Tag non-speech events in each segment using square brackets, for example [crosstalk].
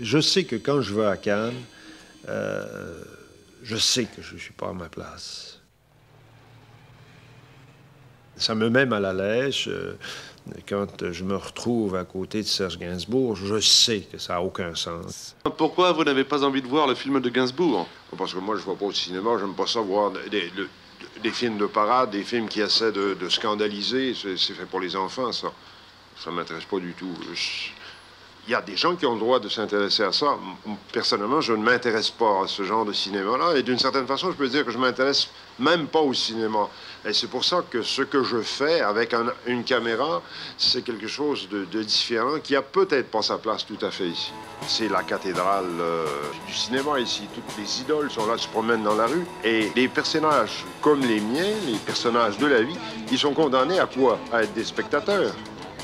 Je sais que quand je vais à Cannes, euh, je sais que je ne suis pas à ma place. Ça me met mal à l'aise. euh, Quand je me retrouve à côté de Serge Gainsbourg, je sais que ça n'a aucun sens. Pourquoi vous n'avez pas envie de voir le film de Gainsbourg? Parce que moi, je ne vais pas au cinéma, j'aime pas ça voir des, le- des films de parade, des films qui essaient de, de scandaliser. C'est c'est fait pour les enfants, ça. Ça ne m'intéresse pas du tout. Je- Il y a des gens qui ont le droit de s'intéresser à ça. Personnellement, je ne m'intéresse pas à ce genre de cinéma-là. Et d'une certaine façon, je peux dire que je m'intéresse même pas au cinéma. Et c'est pour ça que ce que je fais avec un- une caméra, c'est quelque chose de, de différent qui a peut-être pas sa place tout à fait ici. C'est la cathédrale euh, du cinéma ici. Toutes les idoles sont là, se promènent dans la rue. Et les personnages comme les miens, les personnages de la vie, ils sont condamnés à quoi? À être des spectateurs.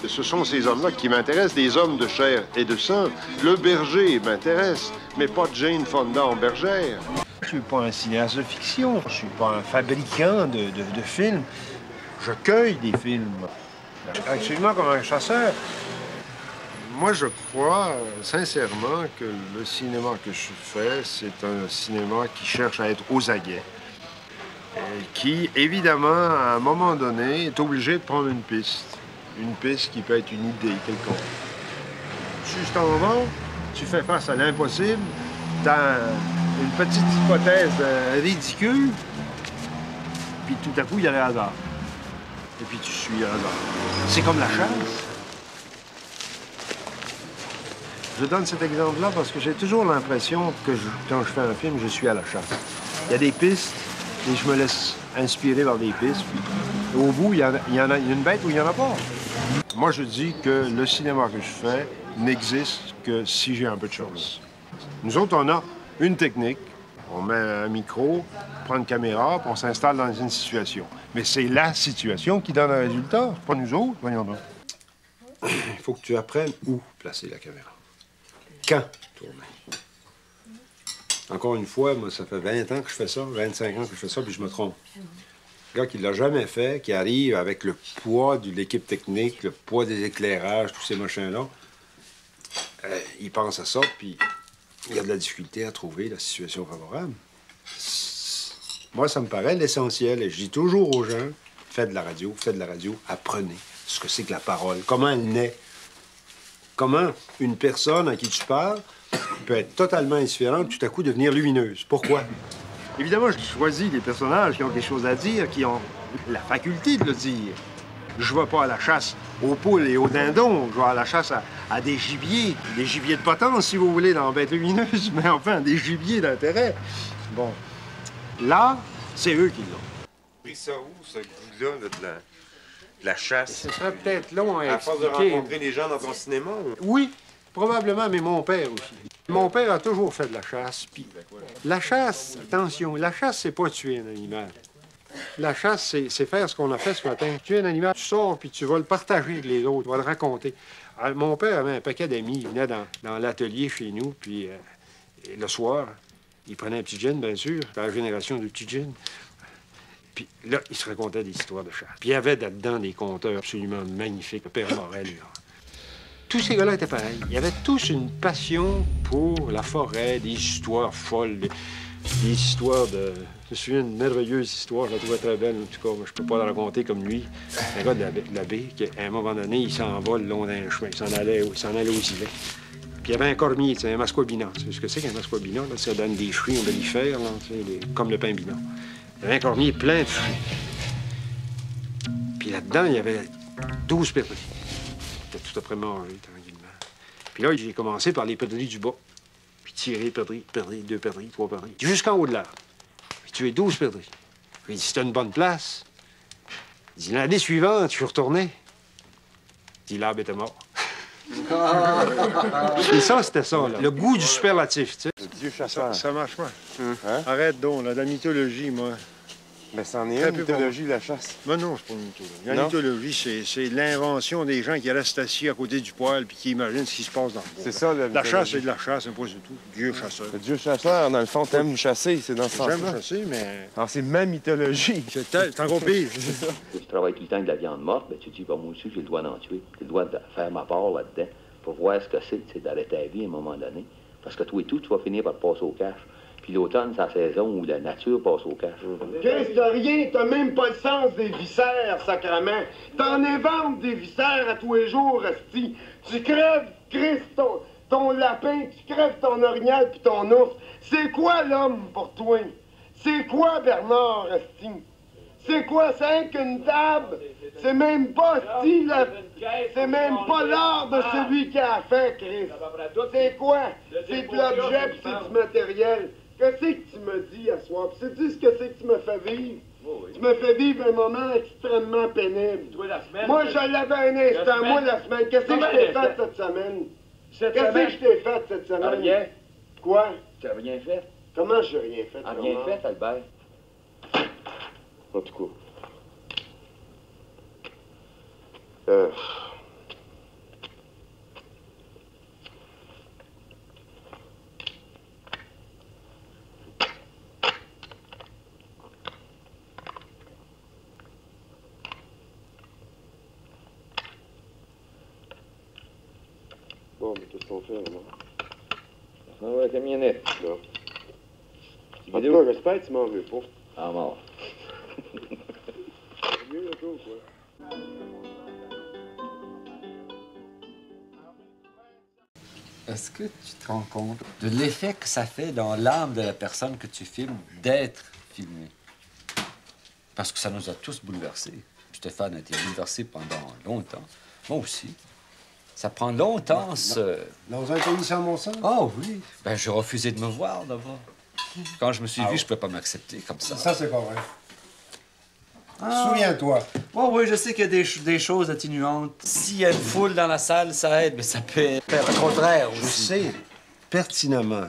Ce sont ces hommes-là qui m'intéressent, des hommes de chair et de sang. Le berger m'intéresse, mais pas Jane Fonda en bergère. Je suis pas un cinéaste de fiction, je suis pas un fabricant de, de- de films. Je cueille des films. Absolument comme un chasseur. Moi, je crois euh, sincèrement que le cinéma que je fais, c'est un cinéma qui cherche à être aux aguets. Et qui, évidemment, à un moment donné, est obligé de prendre une piste. Une piste qui peut être une idée quelconque. Tu t'en vas, tu fais face à l'impossible, t'as une petite hypothèse euh, ridicule, puis tout à coup, il y a le hasard. Et puis tu suis le hasard. C'est comme la chasse. Je donne cet exemple-là parce que j'ai toujours l'impression que quand je fais un film, je suis à la chasse. Il y a des pistes et je me laisse inspirer par des pistes. Au bout, il y, en a, y a une bête ou il n'y en a pas. Moi, je dis que le cinéma que je fais n'existe que si j'ai un peu de chance. Nous autres, on a une technique. On met un micro, on prend une caméra, puis on s'installe dans une situation. Mais c'est la situation qui donne un résultat, pas nous autres, voyons donc. Il faut que tu apprennes où placer la caméra. Quand tourner. Encore une fois, moi, ça fait 20 ans que je fais ça, 25 ans que je fais ça, puis je me trompe. Le gars qui l'a jamais fait, qui arrive avec le poids de l'équipe technique, le poids des éclairages, tous ces machins-là, euh, il pense à ça, puis il y a de la difficulté à trouver la situation favorable. Moi, ça me paraît l'essentiel, et je dis toujours aux gens, faites de la radio, faites de la radio, apprenez ce que c'est que la parole, comment elle naît. Comment une personne à qui tu parles peut être totalement indifférente, tout à coup devenir lumineuse. Pourquoi? Évidemment, je choisis des personnages qui ont quelque chose à dire, qui ont la faculté de le dire. Je vais pas à la chasse aux poules et aux dindons, je vais à la chasse à, à des gibiers, des gibiers de potence, si vous voulez, dans Bête lumineuse, [laughs] mais enfin, des gibiers d'intérêt. Bon. Là, c'est eux qui l'ont. pris ça où, ce goût-là là, de, la, de la chasse? Ce serait peut-être long à À force de rencontrer les gens dans ton cinéma? ou- Oui, probablement, mais mon père aussi. Mon père a toujours fait de la chasse. La chasse, attention, la chasse, c'est pas tuer un animal. La chasse, c'est faire ce qu'on a fait ce matin. Tuer un animal, tu sors, puis tu vas le partager avec les autres, tu vas le raconter. Alors, mon père avait un paquet d'amis, il venait dans, l'atelier chez nous, puis euh, le soir, il prenait un petit gin, bien sûr, la génération du petit gin. Puis là, il se racontait des histoires de chasse. Puis il y avait là-dedans des conteurs absolument magnifiques, le père Morel. là. Tous ces gars-là étaient pareils. Ils avaient tous une passion pour la forêt, des histoires folles, des, histoires de... Je me souviens d'une merveilleuse histoire, je la trouvais très belle, en tout cas, je peux pas la raconter comme lui. Un gars de la, baie- qui, à un moment donné, il s'envole le long d'un chemin, il s'en allait, s'en allait aux îlets. Puis il y avait un cormier, sais, un masquabina. Tu sais ce que c'est qu'un masquabina? Là? Ça donne des fruits, mellifère, là, tu sais, comme le pain bina. Il y avait un cormier plein de fruits. Puis là-dedans, il y avait 12 perdrix. C'était tout après mangé, tranquillement. Puis là, j'ai commencé par les perdrix du bas. Puis tirer perdrix, perdrix, deux perdrix, trois perdrix. Jusqu'en haut de l'arbre. Puis tuer 12 perdrix. Puis il dit, c'était une bonne place. Il dit, l'année suivante, je suis retourné. Il dit, l'arbre était mort. [laughs] Et ça, c'était ça, là. Le goût du superlatif, tu sais. Dieu chasseur. Ça marche pas. Hein? Arrête donc, là, la mythologie, moi. Mais c'en est Très une mythologie, la chasse. Mais non, c'est pas une mythologie. La mythologie, c'est- l'invention des gens qui restent assis à côté du poêle puis qui imaginent ce qui se passe dans le bois. C'est ça, la La chasse, c'est de la chasse, c'est pas c'est tout. Dieu chasseur. Le Dieu chasseur, dans le fond, t'aimes chasser, c'est dans ce J'aime sens-là. chasser, mais Alors, c'est ma mythologie. [laughs] c'est encore pire. [laughs] Tu travailles tout le temps avec de la viande morte, ben tu te dis, bah, moi aussi, j'ai le droit d'en tuer. J'ai le droit de faire ma part là-dedans. pour voir ce que c'est, d'arrêter ta vie à un moment donné. Parce que toi et tout, tu vas finir par te passer au cash. Puis l'automne, c'est la saison où la nature passe au cash. Chris, de rien, t'as même pas le sens des viscères, sacrement. T'en inventes des viscères à tous les jours, Asti. Tu crèves, Chris, ton, ton lapin, tu crèves ton orignal puis ton ours. C'est quoi l'homme pour toi? C'est quoi Bernard, Asti? C'est quoi, c'est qu'une table? C'est même pas si la... C'est même pas l'art de celui qui a fait, Chris. C'est quoi? C'est de l'objet c'est du matériel. Qu'est-ce que tu me dis à soir? Sais-tu ce que c'est que tu me fais vivre? Tu me fais vivre un moment extrêmement pénible. Moi, je l'avais un instant. Moi, la semaine. Qu'est-ce que je t'ai fait cette semaine? Qu'est-ce que je t'ai fait cette semaine? Rien. Quoi? Tu n'as rien fait? Comment j'ai rien fait? Ah, rien fait, Albert? En tout cas. Euh, Bon, mais qu'est-ce qu'on fait, alors? Ah ouais, camionnette. Là. En tout cas, j'espère que tu m'en veux pas. Ah, mort. Mieux, là, toi, ou quoi? Est-ce que tu te rends compte de l'effet que ça fait dans l'âme de la personne que tu filmes d'être filmé? Parce que ça nous a tous bouleversés. Stéphane a été bouleversé pendant longtemps. Moi aussi. Ça prend longtemps, ce... Dans un pays sans bon sens? Oh oui. Ben, j'ai refusé de me voir d'abord. Quand je me suis vu, je ne pouvais pas m'accepter comme ça. Ça, c'est pas vrai. Souviens-toi. Oh oui, je sais qu'il y a des, ch- des choses atténuantes. S'il y a une foule dans la salle, ça aide, mais ça peut être le contraire Je sais pertinemment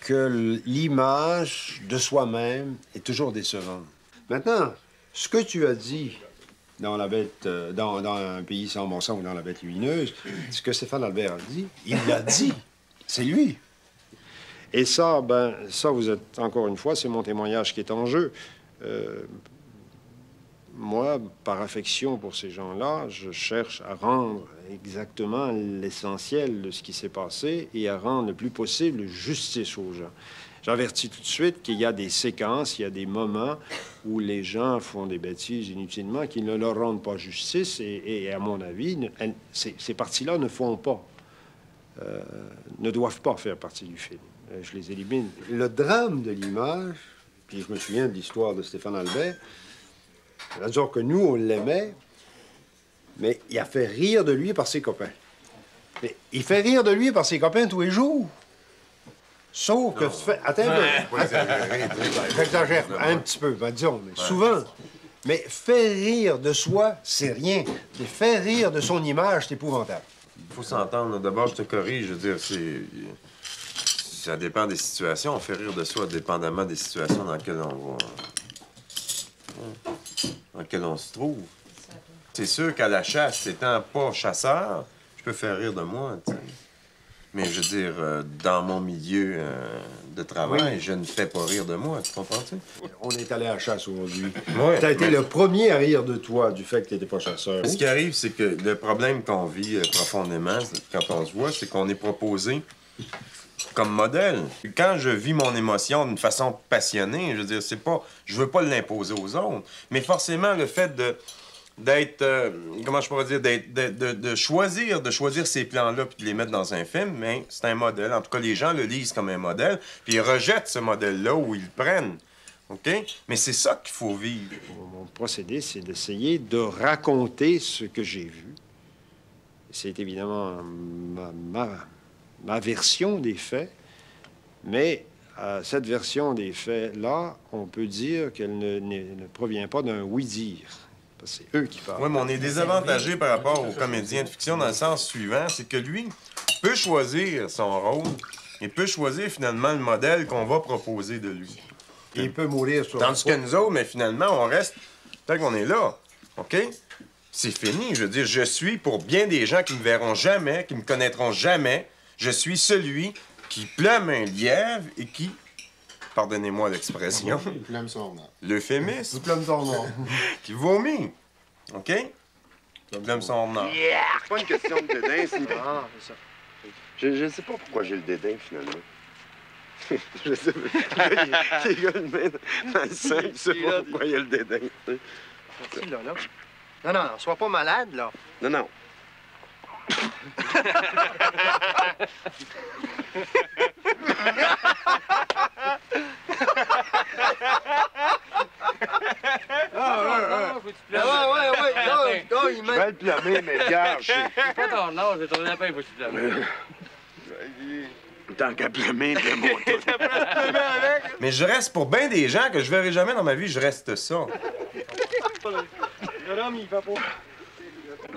que l'image de soi-même est toujours décevante. Maintenant, ce que tu as dit dans la bête, euh, dans, dans un pays sans bon ou dans la bête lumineuse, ce que Stéphane Albert a dit, il l'a dit. C'est lui. Et ça, ben, ça, vous êtes, encore une fois, c'est mon témoignage qui est en jeu. Euh, moi, par affection pour ces gens-là, je cherche à rendre exactement l'essentiel de ce qui s'est passé et à rendre le plus possible justice aux gens. J'avertis tout de suite qu'il y a des séquences, il y a des moments où les gens font des bêtises inutilement, qui ne leur rendent pas justice et, à mon avis, ces parties-là ne font pas, euh, ne doivent pas faire partie du film. Euh, Je les élimine. Le drame de l'image, puis je me souviens de l'histoire de Stéphane Albert, c'est-à-dire que nous, on l'aimait, mais il a fait rire de lui par ses copains. Mais il fait rire de lui par ses copains tous les jours. Sauf que... fait- Attends un peu. J'exagère un petit peu, ben, disons, mais souvent. Mais faire rire de soi, c'est rien. Mais faire rire de son image, c'est épouvantable. Il faut s'entendre. D'abord, je te corrige. Je veux dire, c'est. Ça dépend des situations. On fait rire de soi dépendamment des situations dans lesquelles on va. dans lesquelles on se trouve. C'est sûr qu'à la chasse, étant pas chasseur, je peux faire rire de moi, tu sais. Mais je veux dire, euh, dans mon milieu euh, de travail, je ne fais pas rire de moi, tu comprends-tu? On est allé à la chasse aujourd'hui. Ouais, T'as été mais- le premier à rire de toi du fait que t'étais pas chasseur. Ce qui arrive, c'est que le problème qu'on vit euh, profondément quand on se voit, c'est qu'on est proposé comme modèle. Quand je vis mon émotion d'une façon passionnée, je veux dire, c'est pas, je veux pas l'imposer aux autres, mais forcément le fait de d'être, euh, comment je pourrais dire, de, de- de choisir, de choisir ces plans-là puis de les mettre dans un film, mais c'est un modèle. En tout cas, les gens le lisent comme un modèle, puis ils rejettent ce modèle-là ou ils le prennent. OK? Mais c'est ça qu'il faut vivre. Mon procédé, c'est d'essayer de raconter ce que j'ai vu. C'est évidemment ma, ma- ma version des faits, mais cette version des faits-là, on peut dire qu'elle ne, ne- ne provient pas d'un oui-dire. C'est eux qui parlent. Oui, mais on est désavantagé par rapport aux comédiens de fiction dans le sens suivant, c'est que lui peut choisir son rôle et peut choisir finalement le modèle qu'on va proposer de lui. Il peut mourir sur Tandis que nous autres, mais finalement, on reste tant qu'on est là. OK? C'est fini. Je veux dire, je suis, pour bien des gens qui me verront jamais, qui me connaîtront jamais, je suis celui qui plume un lièvre et qui, pardonnez-moi l'expression, [laughs] l'euphémisme, Plein son nom. qui vomit. OK? Problème son nom. C'est pas une question de dédain, c'est... Ah, c'est ça. Je, je sais pas pourquoi j'ai le dédain, finalement. [laughs] je sais pas. [laughs] Le gars, le met dans le sang, il sait pas pourquoi il a le dédain. Sorti, là, là. Non, non, non, sois pas malade, là. Non, non. Ah, ouais, ouais, ouais. Non, non, il Je vais le mais regarde, je C'est pas ton âge, mais ton lapin, faut que tu. [laughs] Tant qu'à plumer, de mon [laughs] Mais je reste pour bien des gens que je verrai jamais dans ma vie, je reste ça.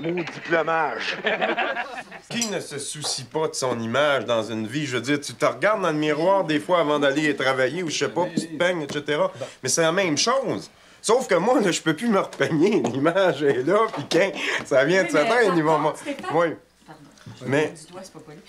Maudit plomage. [laughs] Qui ne se soucie pas de son image dans une vie? Je veux dire, tu te regardes dans le miroir des fois avant d'aller travailler ou je sais pas, puis tu te peignes, etc. Mais c'est la même chose. Sauf que moi, là, je peux plus me repeigner. L'image est là, puis quand ça vient de Oui, par ils vont... Mais,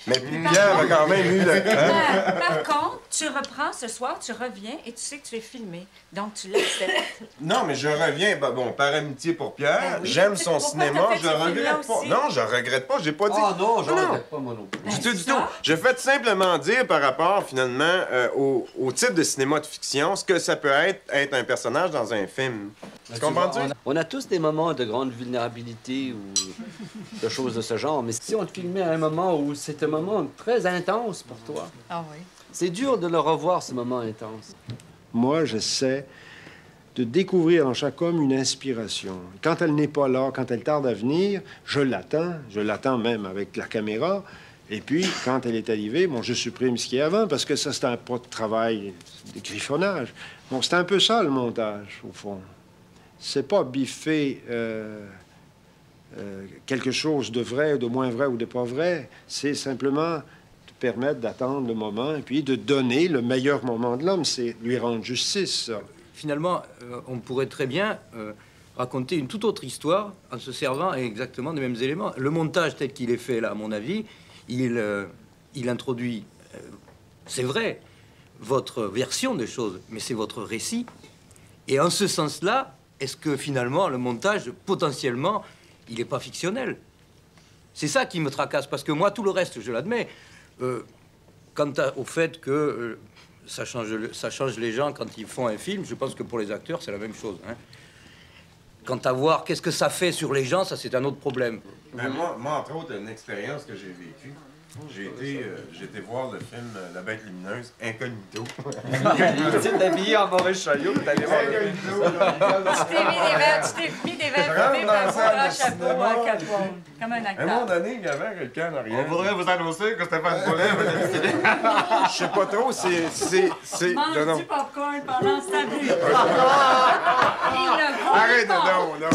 mais Pierre a quand même eu le... [laughs] hein? Par contre, tu reprends ce soir, tu reviens et tu sais que tu es filmé. Donc, tu l'acceptes. Non, mais je reviens, ben bon, par amitié pour Pierre. Ben oui. J'aime son Pourquoi cinéma, je films-là regrette pas. Non, je regrette pas, j'ai pas dit. Ah non, je Non, regrette pas, moi non plus. Du tout, du tout. Je fais simplement dire par rapport, finalement, euh, au, au type de cinéma de fiction, ce que ça peut être, être un personnage dans un film. Tu comprends-tu? On a, on a tous des moments de grande vulnérabilité ou de choses de ce genre, mais si on te filmait à un moment où c'est un moment très intense pour toi, Ah oui. c'est dur de le revoir, ce moment intense. Moi, j'essaie de découvrir dans chaque homme une inspiration. Quand elle n'est pas là, quand elle tarde à venir, je l'attends, je l'attends même avec la caméra. Et puis, quand elle est arrivée, bon, je supprime ce qui est avant, parce que ça, c'est un pas de travail de griffonnage. Bon, c'est un peu ça, le montage, au fond. C'est pas biffer euh, euh, quelque chose de vrai, de moins vrai ou de pas vrai. C'est simplement te permettre d'attendre le moment et puis de donner le meilleur moment de l'homme. C'est lui rendre justice. Finalement, euh, on pourrait très bien euh, raconter une toute autre histoire en se servant exactement des mêmes éléments. Le montage tel qu'il est fait là, à mon avis, il, introduit, c'est vrai, votre version des choses, mais c'est votre récit. Et en ce sens-là, est-ce que finalement le montage, potentiellement, il n'est pas fictionnel C'est ça qui me tracasse, parce que moi, tout le reste, je l'admets. Euh, quant au fait que euh, ça, change, ça change les gens quand ils font un film, je pense que pour les acteurs, c'est la même chose. hein. Quant à voir qu'est-ce que ça fait sur les gens, ça, c'est un autre problème. Ben, moi, moi, entre autres, une expérience que j'ai vécue. J'ai été, euh, j'ai été voir le film euh, La bête lumineuse, Incognito. [laughs] Tu t'es habillé en mauvais chaillot, t'allais voir le film. Tu t'es mis des verres, tu t'es mis des verres un chapeau, un capone, comme un À un moment acteur. donné, il y avait quelqu'un en arrière. voudrait vous annoncer que Stéphane Poulet va décider. Je sais pas trop, c'est... c'est, c'est... non, Mange non. du popcorn pendant Il le [laughs] Arrête, non, non.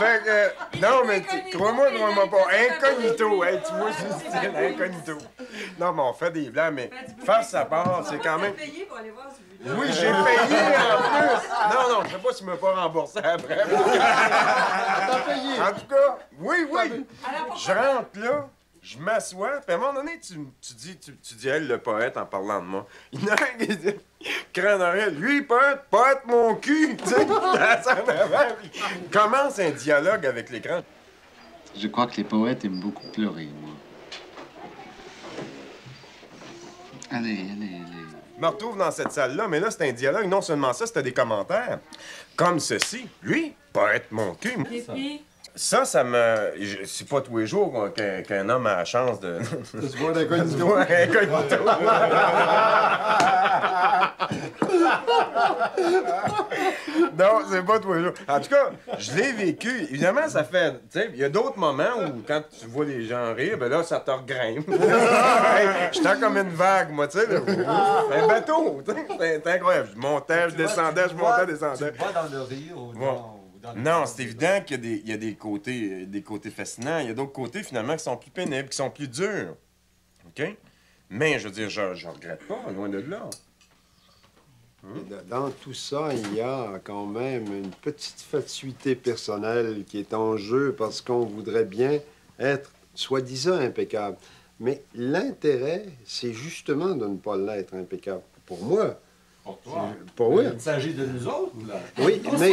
Fait que, non, mais crois-moi, crois-moi pas. Incognito, hey, tu vois, c'est le style, incognito. Non, mais on fait des blagues, mais face à part, c'est quand même. payé pour aller voir ce. Oui, j'ai payé en plus. Non, non, je sais pas si tu m'as pas remboursé après. [laughs] En tout cas, oui, oui. Je rentre là, je m'assois, puis à un moment donné, tu, tu dis, tu, tu dis, elle, le poète, en parlant de moi. [laughs] Il y en a un qui dit, crâne oreille, lui, poète, poète mon cul, [laughs] tu sais, [laughs] commence un dialogue avec l'écran. Je crois que les poètes aiment beaucoup pleurer, moi. Allez, allez, allez. Je me retrouve dans cette salle-là, mais là, c'était un dialogue. Non seulement ça, c'était des commentaires. Comme ceci. Lui, poète mon cul. Et puis, Ça, ça me. je- C'est pas tous les jours qu'un qu'un homme a la chance de. De se voir d'incognito? [laughs] non, c'est pas tous les jours. En tout cas, je l'ai vécu. Évidemment, ça fait. Tu sais, il y a d'autres moments où, quand tu vois les gens rire, ben là, ça te regrimpe. [laughs] J'étais comme une vague, moi, tu sais. là. Un bateau, tu sais. C'est incroyable. Je montais, je descendais, je montais, je descendais. Tu vois dans le rire ou dans, Non, c'est évident qu'il y a des, il y a des côtés, euh, des côtés fascinants. Il y a d'autres côtés, finalement, qui sont plus pénibles, qui sont plus durs. OK? Mais, je veux dire, je, je regrette pas, loin de là. Dans- Dans tout ça, il y a quand même une petite fatuité personnelle qui est en jeu parce qu'on voudrait bien être soi-disant impeccable. Mais l'intérêt, c'est justement de ne pas l'être impeccable. Pour moi, pour toi. Pas oui. Il s'agit de nous autres, là. Oui, mais,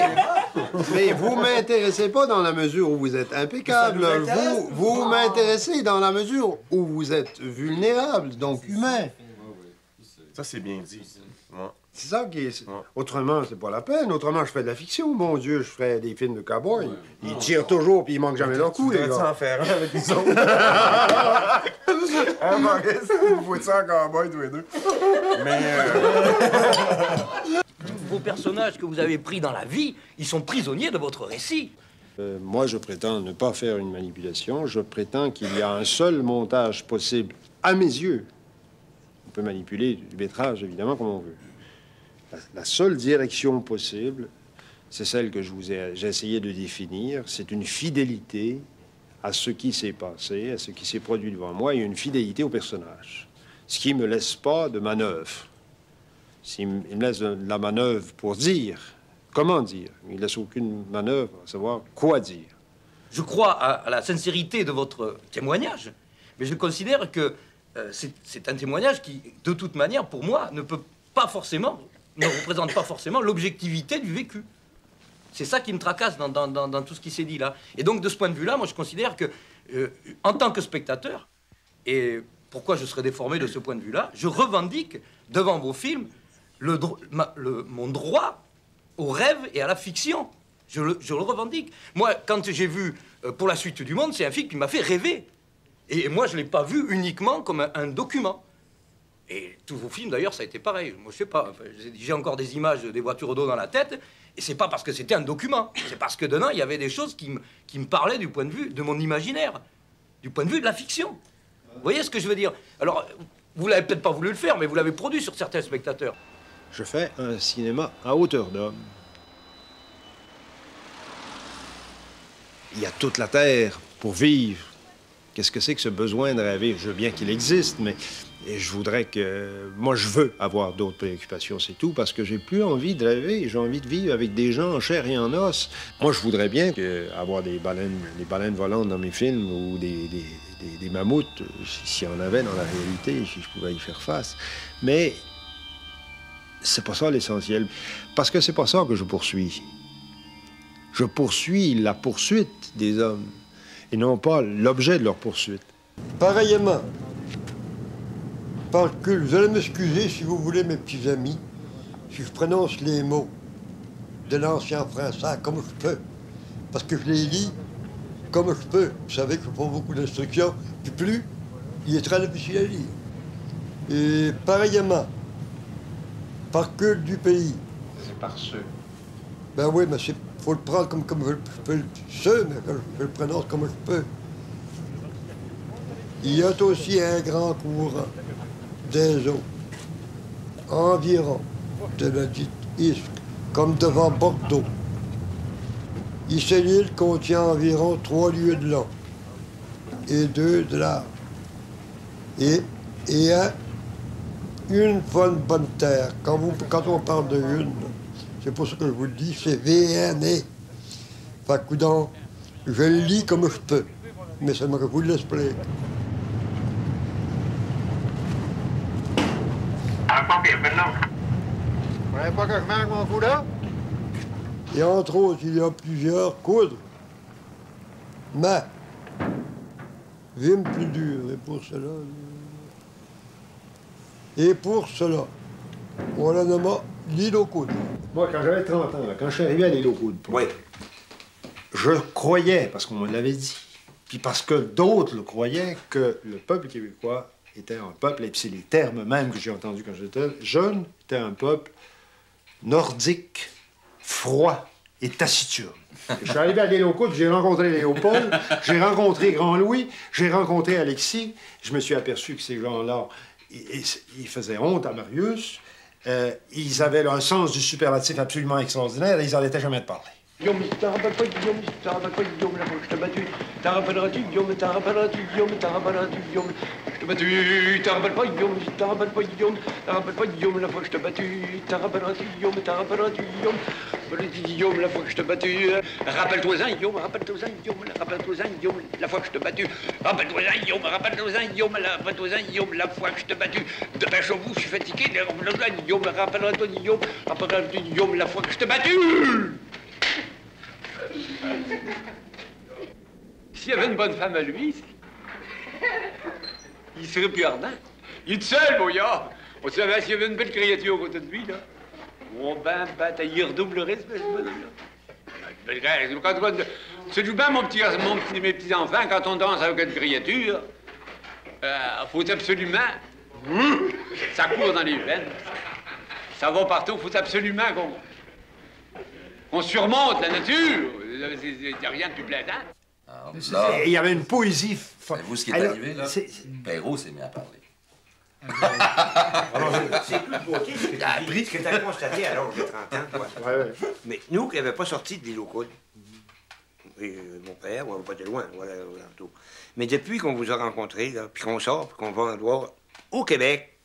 mais vous m'intéressez pas dans la mesure où vous êtes impeccable. Vous, vous m'intéressez dans la mesure où vous êtes vulnérable, donc humain. Ça, c'est bien dit. Ouais. C'est ça qui est. Autrement, c'est pas la peine. Autrement, je fais de la fiction. Mon Dieu, je ferais des films de cow-boys. Ils tirent toujours puis ils manquent jamais leur coup, les Voudrais-tu gars. en faire un avec les autres? [laughs] hein, Maurice? Vous faites ça en cowboy, tous les deux. Mais, euh, Vos personnages que vous avez pris dans la vie, ils sont prisonniers de votre récit. Euh, moi, je prétends ne pas faire une manipulation. Je prétends qu'il y a un seul montage possible, à mes yeux. On peut manipuler du métrage, évidemment, comme on veut. La, seule direction possible, c'est celle que je j'ai essayé de définir. C'est une fidélité à ce qui s'est passé, à ce qui s'est produit devant moi, et une fidélité au personnage. Ce qui ne me laisse pas de manœuvre. S'il me laisse de, la manœuvre pour dire, comment dire, il ne laisse aucune manœuvre à savoir quoi dire. Je crois à, la sincérité de votre témoignage, mais je considère que euh, c'est un témoignage qui, de toute manière, pour moi, ne peut pas forcément, ne représente pas forcément l'objectivité du vécu. C'est ça qui me tracasse dans, tout ce qui s'est dit là. Et donc, de ce point de vue-là, moi, je considère que, euh, en tant que spectateur, et pourquoi je serais déformé de ce point de vue-là, je revendique devant vos films mon droit au rêve et à la fiction. Je le, revendique. Moi, quand j'ai vu euh, Pour la suite du monde, c'est un film qui m'a fait rêver. Et moi, je ne l'ai pas vu uniquement comme un document. Et tous vos films, d'ailleurs, ça a été pareil. Moi, je sais pas. j'ai encore des images des voitures d'eau dans la tête. Et c'est pas parce que c'était un document. C'est parce que dedans, il y avait des choses qui me, qui me parlaient du point de vue de mon imaginaire, du point de vue de la fiction. Vous voyez ce que je veux dire? Alors, vous l'avez peut-être pas voulu le faire, mais vous l'avez produit sur certains spectateurs. Je fais un cinéma à hauteur d'homme. Il y a toute la terre pour vivre. Qu'est-ce que c'est que ce besoin de rêver? Je veux bien qu'il existe, mais et je voudrais que... Moi, je veux avoir d'autres préoccupations, c'est tout, parce que j'ai plus envie de rêver. J'ai envie de vivre avec des gens en chair et en os. Moi, je voudrais bien avoir des baleines, des baleines volantes dans mes films ou des- des mammouths, s'il y en avait dans la réalité, si je pouvais y faire face. Mais c'est pas ça l'essentiel. Parce que c'est pas ça que je poursuis. Je poursuis la poursuite des hommes et non pas l'objet de leur poursuite. Pareillement, vous allez m'excuser si vous voulez, mes petits amis, si je prononce les mots de l'ancien français comme je peux, parce que je les lis comme je peux. Vous savez que je prends beaucoup d'instructions, puis plus, il est très difficile à lire. Et pareillement, par que du pays. C'est par ceux. Ben oui, mais il faut le prendre comme, comme je, je peux le ce, mais je le prononce comme je peux. Il y a aussi un grand courant des eaux environ de la dite Isque, comme devant Bordeaux. Ici, l'île contient environ trois lieues de long et deux de large. Et, et a une bonne bonne terre. Quand, vous, quand on parle de une, c'est pour ça que je vous le dis, c'est VNE. Fait je le lis comme je peux, mais seulement que vous l'explique. Pas que je marque mon coup là? Et entre autres, il y a plusieurs coudres. Mais, vime plus dur, et pour cela. Et pour cela, on la nomma l'île aux coudres. Moi, quand j'avais 30 ans, quand je suis arrivé à l'île aux Coudres, je croyais, parce qu'on me l'avait dit, puis parce que d'autres le croyaient, que le peuple québécois était un peuple, et puis c'est les termes même que j'ai entendus quand j'étais jeune, était un peuple nordique, froid et taciturne. Je suis arrivé à Coudres, j'ai rencontré Léopold, j'ai rencontré Grand-Louis, j'ai rencontré Alexis. Je me suis aperçu que ces gens-là, ils faisaient honte à Marius. Euh, ils avaient un sens du superlatif absolument extraordinaire et ils n'arrêtaient jamais de parler. Guillaume, t'en rappelles pas Guillaume, t'en pas Guillaume, la fois que je t'ai battu. T'en rappelleras-tu Guillaume, t'en rappelleras-tu Guillaume, t'en rappelleras-tu Guillaume, je t'ai battu. T'en rappelles pas Guillaume, t'en rappelles pas Guillaume, t'en rappelles pas Guillaume, la fois que je t'ai battu. T'en rappelleras-tu Guillaume, t'en rappelleras-tu Guillaume. Ben, dis, Guillaume, la fois que je t'ai battu, euh, rappelle-toi-en, Guillaume, rappelle-toi-en, Guillaume, rappelle-toi-en, la fois que je t'ai battu, rappelle-toi-en, Guillaume, rappelle-toi-en, Guillaume, rappelle-toi-en, la fois que je t'ai battu, dépêchez-vous, je suis fatigué, rappelle-toi-en, Guillaume, rappelle-toi, Guillaume, rappelle-toi, la fois que je t'ai battu. S'il y avait une bonne femme à lui, il serait plus ardent. Il est seul, mon gars. On savait s'il y avait une belle créature à côté de lui, là. On ben, ben, t'as y redoblerait, ce bonhomme-là. Quand, quand, c'est tout bien, mon petit, mon petit, mes petits-enfants, quand on danse avec une créature, euh, faut absolument... Hum, ça court dans les veines. Ça va partout, faut absolument qu'on... qu'on surmonte la nature. Il n'y a rien de plus plaisant. Alors, là, Il y avait une poésie. savez-vous ce qui est Alors, arrivé, là? c'est- Perrault s'est mis à parler. [laughs] C'est plus de beauté ce que tu appris, ce que tu as constaté à l'âge de 30 ans, toi. Mais nous qui n'avions pas sorti de l'île aux coudes, et, euh, mon père, on va pas de loin, voilà, voilà, tout. Mais depuis qu'on vous a rencontrés, puis qu'on sort, puis qu'on va en dehors, au Québec,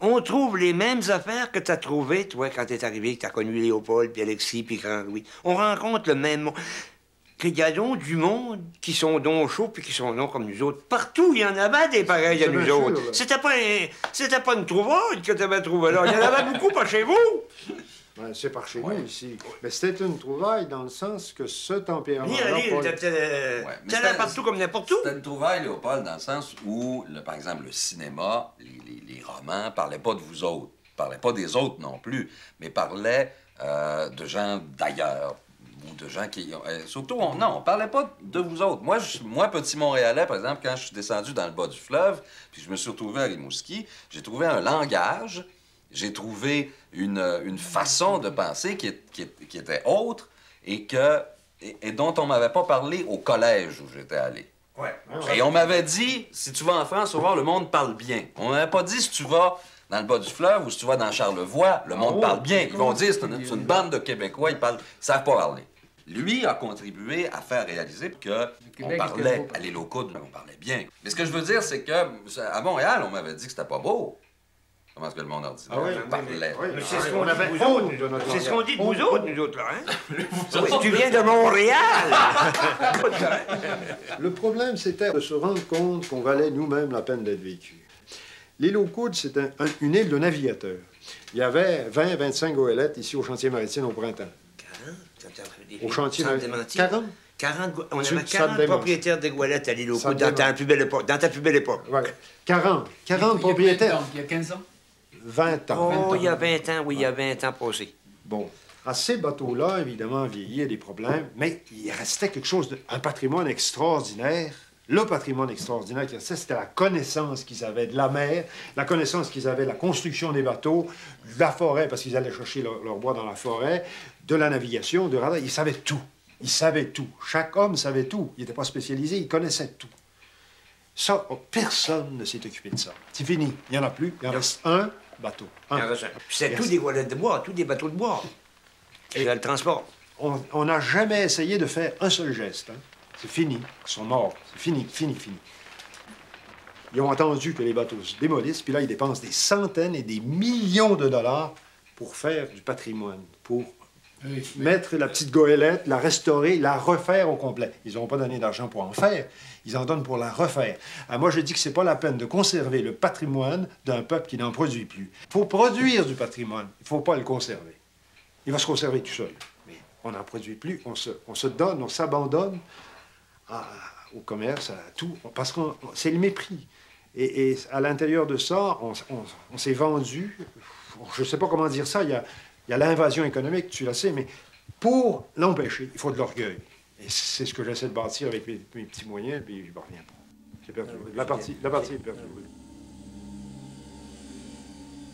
on trouve les mêmes affaires que tu as trouvées, toi, quand tu es arrivé, que tu as connu Léopold, puis Alexis, puis Grand-Louis. On rencontre le même monde. Qu'il y a donc du monde qui sont donc chauds, puis qui sont non comme nous autres. Partout, il y en avait des pareils à nous sûr, autres. C'était pas, un- pas une trouvaille que tu avais trouvée là. Il y en avait beaucoup par chez vous. Ouais, c'est par chez nous, ici. Mais c'était une trouvaille dans le sens que ce tempérament. Lire, lire, t'étais Ouais, t'allais partout comme n'importe où. C'était une trouvaille, Léopold, dans le sens où, le- par exemple, le cinéma, les, les- les romans, parlaient pas de vous autres, parlaient pas des autres non plus, mais parlaient euh, de gens d'ailleurs ou de gens qui... euh, surtout, on, non, on parlait pas de vous autres. Moi, je- moi, petit Montréalais, par exemple, quand je suis descendu dans le bas du fleuve, puis je me suis retrouvé à Rimouski, j'ai trouvé un langage, j'ai trouvé une, une façon de penser qui, est- qui est- qui était autre et, que, et, et dont on m'avait pas parlé au collège où j'étais allé. Ouais. Et on m'avait dit, si tu vas en France, tu vas voir, le monde parle bien. On m'avait pas dit, si tu vas dans le bas du fleuve ou si tu vas dans Charlevoix, le monde oh, parle bien. Ils vont dire, c'est une, une bande de Québécois, ils parlent, ils savent pas parler. Lui a contribué à faire réaliser que on parlait, à l'île aux coudes, on parlait bien. Mais ce que je veux dire, c'est que à Montréal, on m'avait dit que c'était pas beau. Comment est-ce que le monde ordinaire Ah oui, parlait? Mais c'est ce On qu'on avait C'est ce qu'on dit de vous autres, nous autres, là, hein? [laughs] Oui, tu viens de Montréal! [laughs] Le problème, c'était de se rendre compte qu'on valait nous-mêmes la peine d'être vécu. L'île aux coudes, c'est un- un- une île de navigateurs. Il y avait 20-25 goélettes ici au chantier maritime au printemps. Au chantier maritime. 40? 40, go- on Tu- avait ça 40 te démontre. propriétaires de Goualettes à l'île aux coudes dans ta plus belle époque. Dans ta plus belle époque. Voilà. 40. 40 Il y a propriétaires. Il y a 15 ans? 20 ans. Oh, il y a 20 ans, oui, il y a 20 ans passés. Bon. À ces bateaux-là, évidemment, vieillis, il y a des problèmes, mais il restait quelque chose, de, un patrimoine extraordinaire. Le patrimoine extraordinaire qui restait, c'était la connaissance qu'ils avaient de la mer, la connaissance qu'ils avaient de la construction des bateaux, de la forêt, parce qu'ils allaient chercher leur, leur bois dans la forêt, de la navigation, de radar. Ils savaient tout. Ils savaient tout. Chaque homme savait tout. Il n'était pas spécialisé, il connaissait tout. Ça, oh, personne ne s'est occupé de ça. C'est fini. Il n'y en a plus. Il en reste un bateau. Un. Il en reste un. Puis C'est tous des Goualettes de bois, tous des bateaux de bois. Et le transport. On on n'a jamais essayé de faire un seul geste. hein. C'est fini. Ils sont morts. C'est fini, fini, fini. Ils ont entendu que les bateaux se démolissent, puis là, ils dépensent des centaines et des millions de dollars pour faire du patrimoine, pour Mettre la petite goélette, la restaurer, la refaire au complet. Ils n'ont pas donné d'argent pour en faire, ils en donnent pour la refaire. Ah, moi, je dis que c'est pas la peine de conserver le patrimoine d'un peuple qui n'en produit plus. Il faut produire du patrimoine, il ne faut pas le conserver. Il va se conserver tout seul. Mais on n'en produit plus, on se, on se donne, on s'abandonne au commerce, à tout, parce que c'est le mépris. Et, à l'intérieur de ça, on, on- on s'est vendu, je ne sais pas comment dire ça, il y a, il y a l'invasion économique, tu la sais, mais pour l'empêcher, il faut de l'orgueil. Et c'est ce que j'essaie de bâtir avec mes, mes petits moyens, puis je ne parviens pas. J'ai perdu. La partie, la partie est perdue.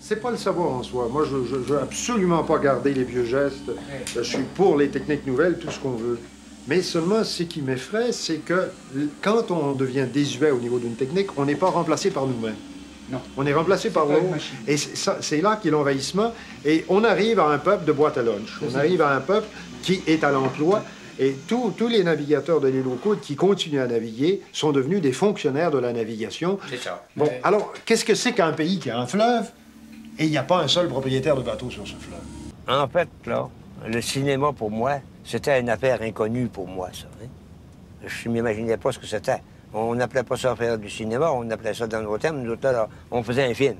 C'est pas le savoir en soi. Moi, je ne veux absolument pas garder les vieux gestes. Je suis pour les techniques nouvelles, tout ce qu'on veut. Mais seulement, ce qui m'effraie, c'est que quand on devient désuet au niveau d'une technique, on n'est pas remplacé par nous-mêmes. Non. On est remplacé par machine. Et c'est ça- c'est là qu'est l'envahissement. Et on arrive à un peuple de boîte à lunch. On arrive à un peuple qui est à l'emploi. Et tous tous les navigateurs de l'île aux Coudes qui continuent à naviguer sont devenus des fonctionnaires de la navigation. C'est ça. Bon, alors, qu'est-ce que c'est qu'un pays qui a un fleuve et il n'y a pas un seul propriétaire de bateau sur ce fleuve? En fait, là, Le cinéma, pour moi, c'était une affaire inconnue pour moi, ça. hein. Je ne m'imaginais pas ce que c'était. On n'appelait pas ça faire du cinéma, on appelait ça dans nos termes. Nous autres, on faisait un film.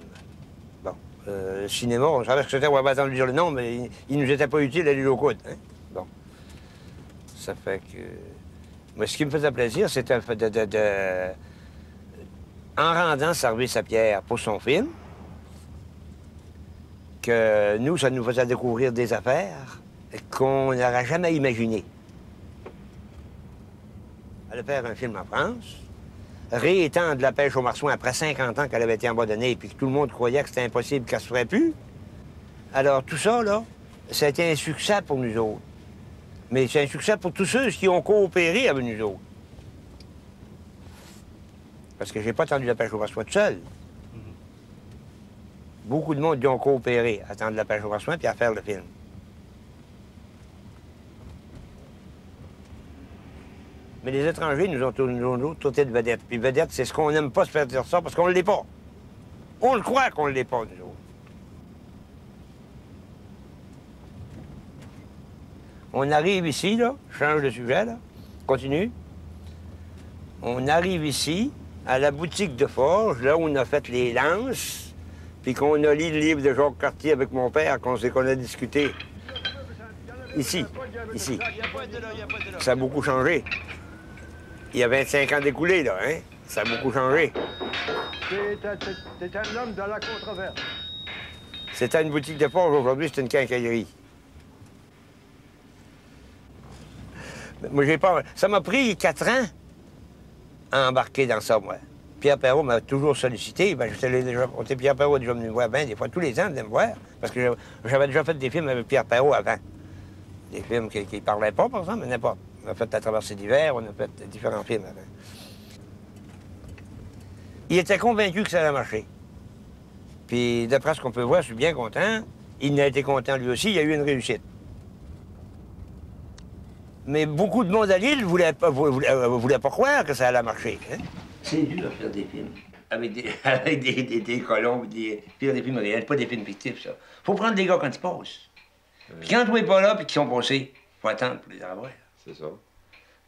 Bon. Euh, cinéma, on savait que c'était, on avait attendu dire le nom, mais il, il nous était pas utile d'aller au coude. Hein? Bon. Ça fait que. Mais ce qui me faisait plaisir, c'était de, de- En rendant service à Pierre pour son film, que nous, ça nous faisait découvrir des affaires qu'on n'aurait jamais imaginées. Elle faire un film en France, réétendre la pêche au marsouin après 50 ans qu'elle avait été abandonnée et puis que tout le monde croyait que c'était impossible qu'elle se ferait plus. Alors tout ça, là, ça a été un succès pour nous autres. Mais c'est un succès pour tous ceux qui ont coopéré avec nous autres. Parce que j'ai pas attendu la pêche au marsouin tout seul. Beaucoup de monde qui ont coopéré à attendre la pêche au marsouin puis à faire le film. Mais les étrangers nous ont, traités de vedettes. Puis vedette, c'est ce qu'on n'aime pas se faire dire ça parce qu'on ne l'est pas. On le croit qu'on ne l'est pas, nous autres. On arrive ici, là, change de sujet, là, continue. On arrive ici, à la boutique de forge, là où on a fait les lances, puis qu'on a lu le livre de Jacques Cartier avec mon père, qu'on qu'on a discuté. Ici, ici. Ça a beaucoup changé. Il y a 25 ans d'écoulé, là, hein? Ça a beaucoup changé. T'es un homme de la controverse. C'était une boutique de forge, aujourd'hui, c'est une quincaillerie. Moi, j'ai pas. Ça m'a pris quatre ans à embarquer dans ça, moi. Pierre Perrault m'a toujours sollicité. Ben, je te l'ai déjà. Pierre Perrault est déjà venu me voir bien des fois, tous les ans, venait me voir. Parce que j'avais- j'avais déjà fait des films avec Pierre Perrault avant. Des films qui ne parlaient pas, par exemple, mais n'importe. On a fait La traversée d'hiver, on a fait différents films. Il était convaincu que ça allait marcher. Puis, d'après ce qu'on peut voir, je suis bien content. Il a été content lui aussi, il y a eu une réussite. Mais beaucoup de monde à Lille ne voulait, euh, voulait pas croire que ça allait marcher. hein. C'est dur de faire des films. Avec des, [laughs] avec des, des, des colons, des, faire des films réels, pas des films fictifs, ça. Faut prendre les gars quand ils passent. Puis quand vous n'êtes pas là puis qu'ils sont passés, faut attendre pour les avoir. C'est ça.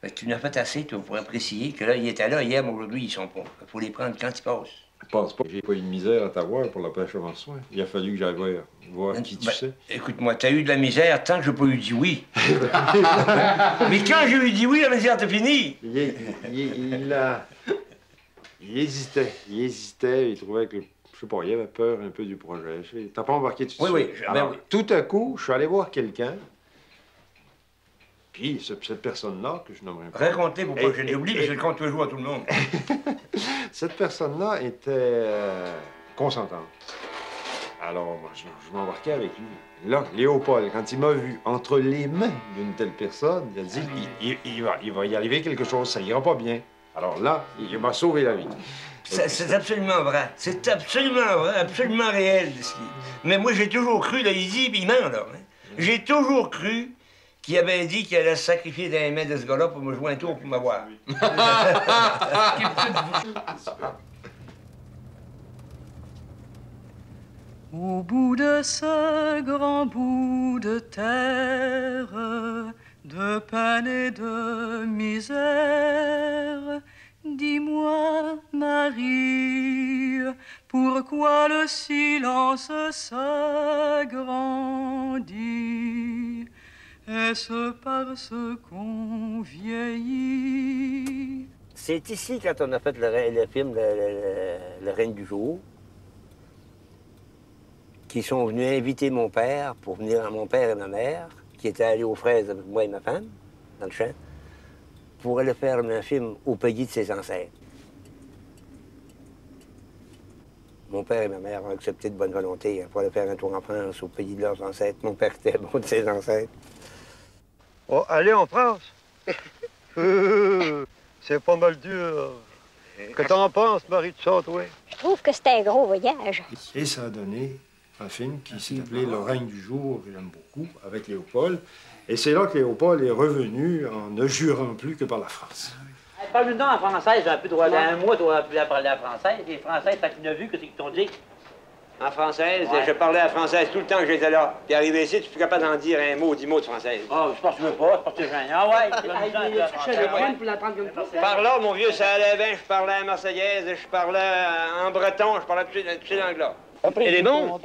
Que tu n'as fait assez, toi, pour apprécier que là, ils étaient là hier, mais aujourd'hui, ils sont pas. Faut les prendre quand ils passent. Je pense pas que j'ai pas eu de misère à t'avoir pour la pêche au marsouin. Il a fallu que j'aille voir, voir qui tu Ben, sais. Écoute-moi, t'as eu de la misère tant que j'ai pas eu dit oui. [laughs] mais quand j'ai eu dit oui, la misère t'as fini. Il, il il a- il hésitait. Il hésitait. Il trouvait que, je sais pas, il avait peur un peu du projet. T'as pas embarqué tout de Oui, suite. oui, ben oui. Tout à coup, je suis allé voir quelqu'un. Puis ce- cette personne-là, que je nommerai pas. Racontez Et- que je l'oublie, que je le compte toujours à tout le monde. [laughs] Cette personne-là était euh, consentante. Alors, moi, je, je m'embarquais avec lui. Là, Léopold, quand il m'a vu entre les mains d'une telle personne, il a dit il, il- il va, il va y arriver quelque chose, ça ira pas bien. Alors là, il m'a sauvé la vie. C'est absolument vrai. C'est absolument vrai, absolument réel. Mais moi, j'ai toujours cru, là, il dit, il ment, là. hein. J'ai toujours cru qu'il avait dit qu'il allait se sacrifier dans les mains de ce gars-là pour me jouer un tour pour m'avoir. [laughs] Au bout de ce grand bout de terre, de peine et de misère, dis-moi, Marie, pourquoi le silence s'agrandit Est-ce parce qu'on vieillit? C'est ici, quand on a fait le, film le, le- Règne du jour, qui sont venus inviter mon père pour venir, mon père et ma mère, qui étaient allés aux fraises avec moi et ma femme, dans le champ, pour aller faire un film au pays de ses ancêtres. Mon père et ma mère ont accepté de bonne volonté pour aller faire un tour en France au pays de leurs ancêtres. Mon père était bon de ses ancêtres. Oh, allez en France. [laughs] Euh, C'est pas mal dur. Que t'en penses, Marie de toi? Je trouve que c'était un gros voyage. Et ça a donné un film qui s'est appelé Le règne du jour, que j'aime beaucoup, avec Léopold. Et c'est là que Léopold est revenu en ne jurant plus que par la France. Parle-nous donc en française, un peu droit. Un mois, tu dois parler en français. Les Français, fait qu'ils ont vu, qu'est-ce qu'ils t'ont dit? En française, je parlais à française tout le temps que j'étais là. Puis arrivé ici, tu suis plus capable d'en dire un mot, dix mots de française. Oh, je pense que je veux pas, je pense que je Ah ouais, Par là, mon vieux, ça allait bien. Je parlais à marseillaise, je parlais en breton, je parlais toutes ces- toutes ces langues-là. Elle est bon?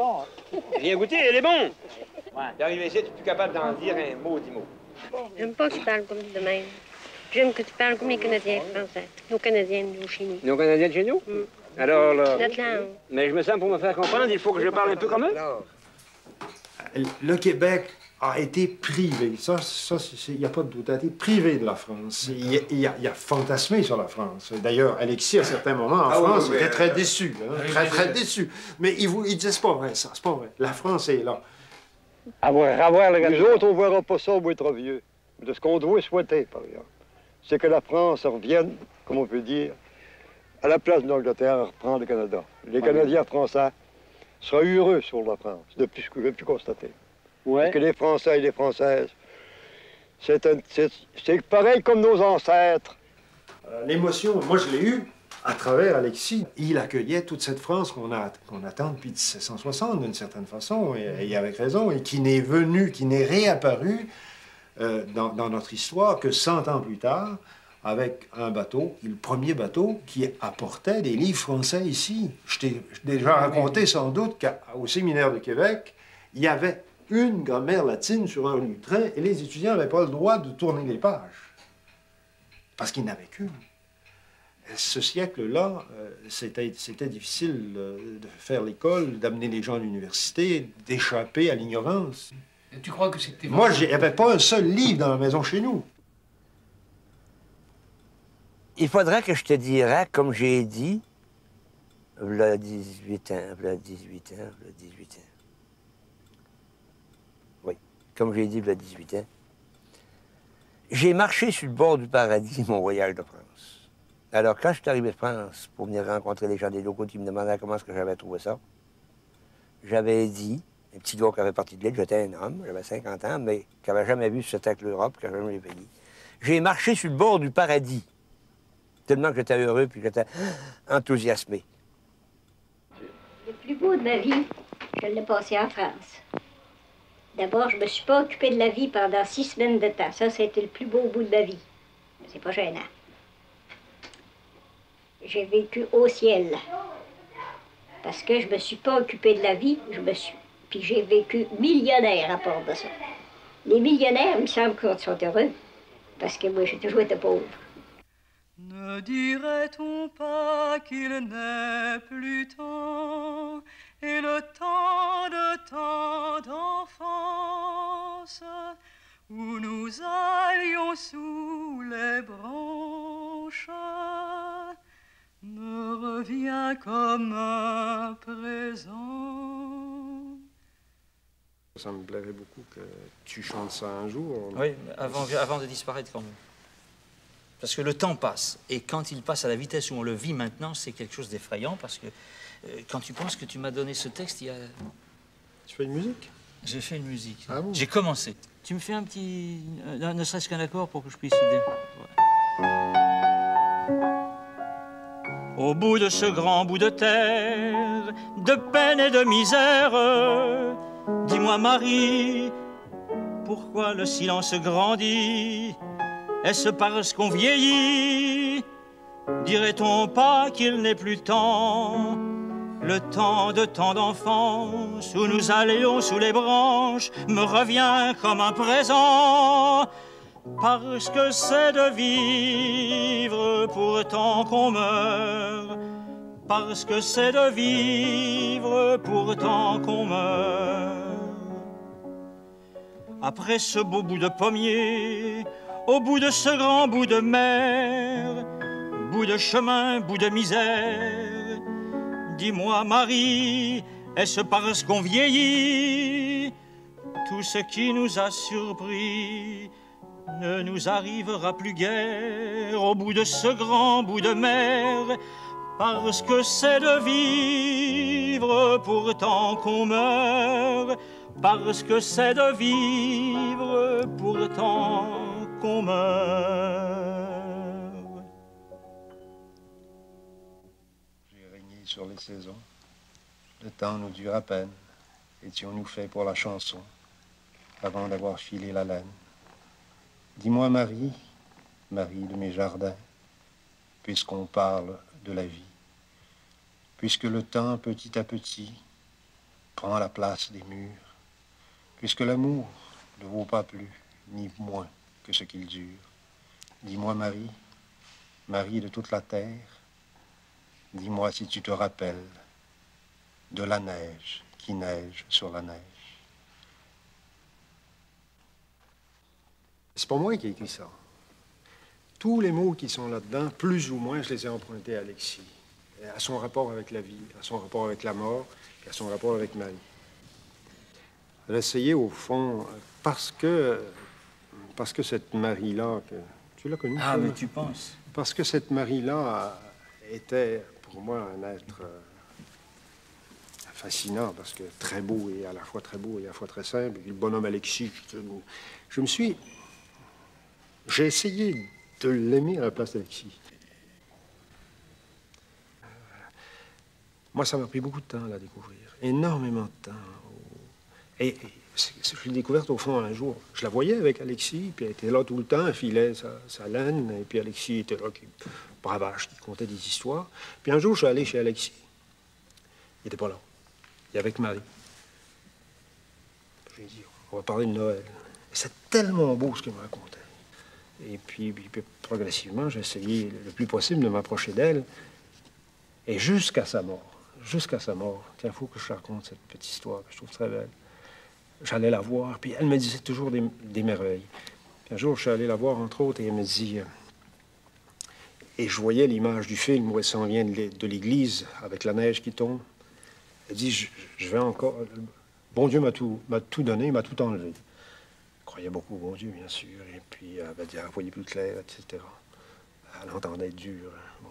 Viens goûter, elle est bon. Puis arrivé ici, tu suis plus capable d'en dire un mot, dix mots. J'aime pas que tu parles comme de même. J'aime que tu parles comme les Canadiens français. Nos Canadiens, nous, chez nous. Nos Canadiens de chez nous? Alors, là... Notre langue. Mais je me sens pour me faire comprendre, il faut que je parle un peu comme eux. Le Québec a été privé. Ça, ça il n'y a pas de doute. A été privé de la France. Il, a- il a, il a fantasmé sur la France. D'ailleurs, Alexis, à certains moments, en Ah France, oui, était très déçu. hein, Oui, très, très oui. déçu. Mais il, vous, il disait, c'est pas vrai, ça. C'est pas vrai. La France est là. Avoir, avoir le Nous autres, on ne verra pas ça, on va être vieux. De ce qu'on doit souhaiter, par exemple, c'est que la France revienne, comme on peut dire, à la place de l'Angleterre à reprendre le Canada. Les Ouais. Canadiens français seraient heureux sur la France, depuis ce que j'ai pu constater. Parce que les Français et les Françaises, c'est pareil comme nos ancêtres. Euh, L'émotion, moi, je l'ai eue à travers Alexis. Il accueillait toute cette France qu'on attend depuis 1760, d'une certaine façon, et, et avec raison, et qui n'est venue, qui n'est réapparue euh, dans, dans notre histoire que 100 ans plus tard, avec un bateau, le premier bateau qui apportait des livres français ici. Je t'ai déjà raconté sans doute qu'au séminaire de Québec, il y avait une grammaire latine sur un lutrin et les étudiants n'avaient pas le droit de tourner les pages parce qu'ils n'avaient qu'une. Ce siècle-là, euh, c'était c'était difficile euh, de faire l'école, d'amener les gens à l'université, d'échapper à l'ignorance. Tu crois que c'était... Moi, il n'y avait pas un seul livre dans la maison chez nous. Il faudrait que je te dirais, comme j'ai dit, le 18 ans, le 18 ans, le 18 ans. Oui, comme j'ai dit, le 18 ans. J'ai marché sur le bord du paradis, mon voyage de France. Alors, quand je suis arrivé de France pour venir rencontrer les gens des locaux qui me demandaient comment est-ce que j'avais trouvé ça, j'avais dit, un petit gars qui avait parti de l'île, j'étais un homme, j'avais 50 ans, mais qui n'avait jamais vu ce que l'Europe, qui n'avait jamais vu les pays. J'ai marché sur le bord du paradis, tellement que j'étais heureux puis que j'étais enthousiasmé. Le plus beau de ma vie, je l'ai passé en France. D'abord, je me suis pas occupée de la vie pendant six semaines de temps. Ça, c'était le plus beau bout de ma vie. C'est pas gênant. J'ai vécu au ciel. Parce que je me suis pas occupée de la vie, je me suis. Puis j'ai vécu millionnaire à part de ça. Les millionnaires, il me semble qu'ils sont heureux. Parce que moi, j'ai toujours été pauvre. Ne dirait-on pas qu'il n'est plus temps et le temps de tant d'enfance où nous allions sous les branches me revient comme un présent. Ça me plairait beaucoup que tu chantes ça un jour. Oui, avant de disparaître quand même. Parce que le temps passe. Et quand il passe à la vitesse où on le vit maintenant, c'est quelque chose d'effrayant. Parce que euh, quand tu penses que tu m'as donné ce texte, il y a. Tu fais une musique? J'ai fait une musique. Ah bon? J'ai commencé. Tu me fais un petit. euh, ne serait-ce qu'un accord pour que je puisse. dire. Au bout de ce grand bout de terre, de peine et de misère, dis-moi Marie, pourquoi le silence grandit? Est-ce parce qu'on vieillit? Dirait-on pas qu'il n'est plus temps? Le temps de tant d'enfance où nous allions sous les branches me revient comme un présent. Parce que c'est de vivre pourtant qu'on meurt, parce que c'est de vivre pourtant qu'on meurt. Après ce beau bout de pommier, au bout de ce grand bout de mer, bout de chemin, bout de misère, dis-moi Marie, est-ce parce qu'on vieillit? Tout ce qui nous a surpris ne nous arrivera plus guère au bout de ce grand bout de mer, parce que c'est de vivre pourtant qu'on meurt, parce que c'est de vivre pourtant J'ai régné sur les saisons. Le temps nous dure à peine. Étions-nous faits pour la chanson, avant d'avoir filé la laine? Dis-moi, Marie, Marie de mes jardins, puisqu'on parle de la vie, puisque le temps, petit à petit, prend la place des murs, puisque l'amour ne vaut pas plus ni moins que ce qu'il dure. Dis-moi, Marie, Marie de toute la terre, dis-moi si tu te rappelles de la neige qui neige sur la neige. C'est pas moi qui ai écrit ça. Tous les mots qui sont là-dedans, plus ou moins, je les ai empruntés à Alexis, à son rapport avec la vie, à son rapport avec la mort, à son rapport avec Marie. Essayé, au fond, parce que, parce que cette Marie-là, que tu l'as connue. Ah, toi, mais là? tu penses Parce que cette Marie-là était, pour moi, un être euh, fascinant, parce que très beau, et à la fois très beau et à la fois très simple. Et le bonhomme Alexis, je, je me suis... J'ai essayé de l'aimer à la place d'Alexis. Moi, ça m'a pris beaucoup de temps à la découvrir. Énormément de temps. Et, je l'ai découverte au fond un jour. Je la voyais avec Alexis, puis elle était là tout le temps, elle filait sa, laine, et puis Alexis était là, qui bravache, qui contait des histoires. Puis un jour, je suis allé chez Alexis. Il n'était pas là. Il est avec Marie. J'ai dit, on va parler de Noël. C'est tellement beau ce qu'il me racontait. Et puis, progressivement, j'ai essayé le plus possible de m'approcher d'elle. Et jusqu'à sa mort, jusqu'à sa mort, il faut que je raconte cette petite histoire que je trouve très belle. J'allais la voir, puis elle me disait toujours des, merveilles. Puis un jour, je suis allé la voir, entre autres, et elle me dit... euh, et je voyais l'image du film où elle s'en vient de l'é- de l'église avec la neige qui tombe. Elle dit, je, vais encore... Bon Dieu m'a tout, m'a tout donné, m'a tout enlevé. Elle croyait beaucoup au bon Dieu, bien sûr. Et puis, elle va dire, elle voyait plus clair, etc. Elle entendait dur. hein, Bon.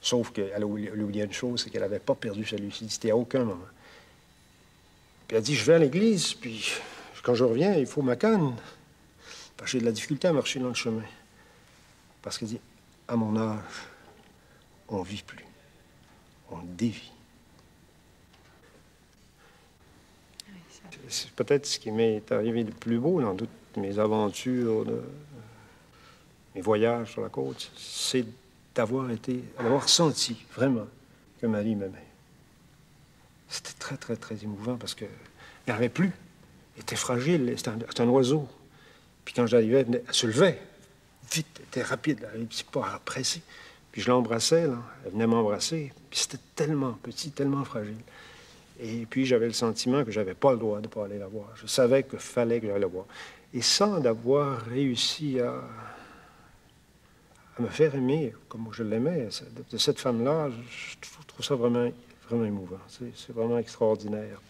Sauf qu'elle oublié une chose, c'est qu'elle n'avait pas perdu sa lucidité à aucun moment. Puis elle dit, je vais à l'église, puis quand je reviens, il faut ma canne. J'ai de la difficulté à marcher dans le chemin. Parce qu'elle dit, à mon âge, on vit plus. On dévie. C'est peut-être ce qui m'est arrivé de plus beau dans toutes mes aventures, mes voyages sur la côte, c'est d'avoir été, d'avoir senti vraiment que Marie m'aimait. C'était très, très, très émouvant parce que elle n'avait plus. Elle était fragile, c'était un, un oiseau. Puis quand j'arrivais, elle, se levait, vite, elle était rapide, elle n'était pas pressée. Puis je l'embrassais, là, elle venait m'embrasser. Puis c'était tellement petit, tellement fragile. Et puis j'avais le sentiment que j'avais pas le droit de ne pas aller la voir. Je savais qu'il fallait que j'aille la voir. Et sans d'avoir réussi à, à me faire aimer comme je l'aimais, de cette femme-là, je trouve ça vraiment, vraiment émouvant. C'est vraiment extraordinaire.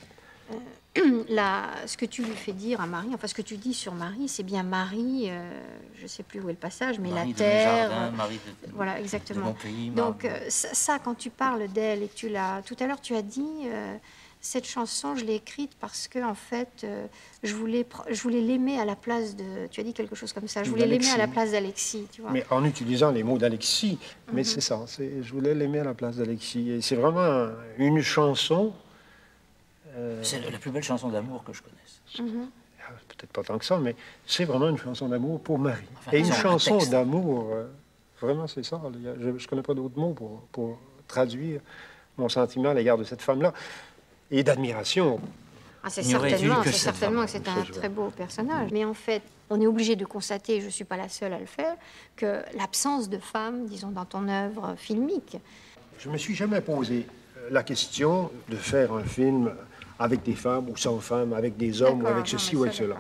[clears throat] La- ce que tu lui fais dire à Marie, enfin ce que tu dis sur Marie, c'est bien Marie, euh, je ne sais plus où est le passage, mais Marie la terre. Euh, Marie de- Voilà, de exactement. mon pays, Donc euh, ça, ça, quand tu parles d'elle et que tu l'as. Tout à l'heure, tu as dit euh, cette chanson, je l'ai écrite parce que en fait, euh, je voulais, pr- je voulais l'aimer à la place de. Tu as dit quelque chose comme ça. Je voulais l'aimer à la place d'Alexis, tu vois. Mais en utilisant les mots d'Alexis. Mais Mhm. c'est ça, je voulais l'aimer à la place d'Alexis. Et c'est vraiment une chanson. euh, C'est la plus belle chanson d'amour que je connaisse. Mhm. peut-être pas tant que ça, mais c'est vraiment une chanson d'amour pour Marie. Enfin, Et une un chanson d'amour, euh, vraiment, c'est ça. Je ne connais pas d'autres mots pour, pour traduire mon sentiment à l'égard de cette femme-là. Et d'admiration. Ah, c'est certainement, que c'est certainement que un très beau personnage. Mais en fait, on est obligé de constater, je ne suis pas la seule à le faire, que l'absence de femmes, disons, dans ton œuvre filmique, Je me suis jamais posé euh, la question de faire un film avec des femmes ou sans femmes, avec des hommes ou avec ceci ou avec cela.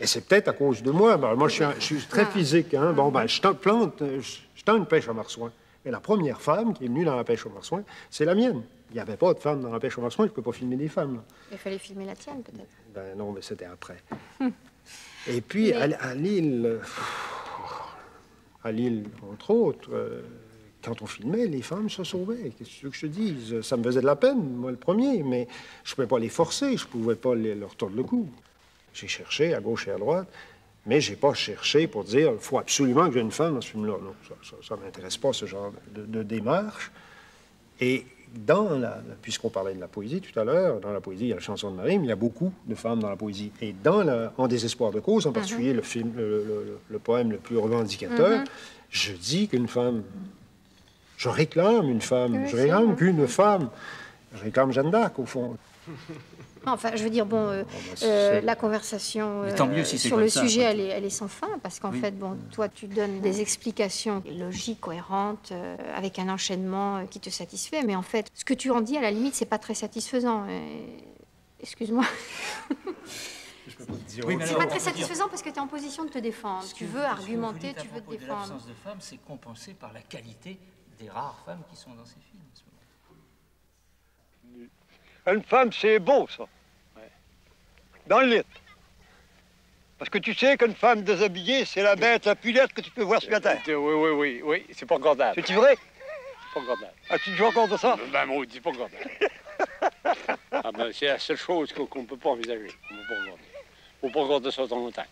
Et c'est peut-être à cause de moi. Moi, je suis, un- je suis très Ah. physique. Hein? Bon, ben, je t'en plante, je, je tends une pêche à marsouin. Et la première femme qui est venue dans la pêche au marsouin, c'est la mienne. Il n'y avait pas de femme dans la pêche au marsouin, je ne peux pas filmer des femmes. là. il fallait filmer la tienne peut-être. Ben non, mais c'était après. [laughs] Et puis, à, à Lille, à Lille, entre autres, euh, quand on filmait, les femmes se sauvaient. Qu'est-ce que je te dise? Ça me faisait de la peine, moi, le premier, mais je ne pouvais pas les forcer, je ne pouvais pas les- leur tordre le cou. J'ai cherché à gauche et à droite, mais je n'ai pas cherché pour dire il faut absolument que j'ai une femme dans ce film-là. Non, ça ne m'intéresse pas, ce genre de, de démarche. Et dans la, puisqu'on parlait de la poésie tout à l'heure, dans la poésie, il y a la chanson de Marie, mais il y a beaucoup de femmes dans la poésie. Et dans la, En désespoir de cause, en particulier le, film, le, le- le poème le plus revendicateur, Mhm. je dis qu'une femme. Je réclame une femme. Oui, je réclame qu'une femme. Je réclame Jeanne d'Arc, au fond. Enfin, je veux dire, bon, euh, euh, la conversation euh, tant mieux si c'est sur le ça, sujet, elle est, elle est sans fin, parce qu'en Oui. fait, bon, toi, tu donnes des explications logiques, cohérentes, euh, avec un enchaînement qui te satisfait, mais en fait, ce que tu en dis, à la limite, c'est pas très satisfaisant. Excuse-moi. Oui, mais [laughs] c'est pas très dire- satisfaisant parce que tu es en position de te défendre. Ce Tu que veux argumenter, tu veux te défendre. l'absence de femmes, c'est compensé par la qualité des rares femmes qui sont dans ces films. en ce moment. Une femme, c'est beau, ça. Dans le lit. Parce que tu sais qu'une femme déshabillée, c'est la bête la plus laide que tu peux voir sur la terre. Oui, oui, oui, oui, c'est pas regardable. C'est vrai? C'est pas regardable. Ah, tu te joues encore de ça? Ben, moi, c'est pas regardable. ah, ben, c'est la seule chose qu'on qu'on peut pas envisager. On peut pas regarder. Faut pas regarder ça dans longtemps.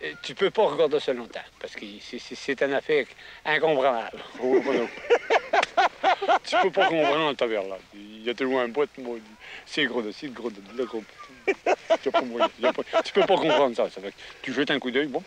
Et tu peux pas regarder ça longtemps, parce que c'est- une affaire incompréhensible. [laughs] Tu peux pas comprendre ta verre là. Il y a toujours un boîte, moi. C'est gros de ci, gros de là, gros. [laughs] Tu peux pas- comprendre ça. ça fait que tu jettes un coup d'œil, bon.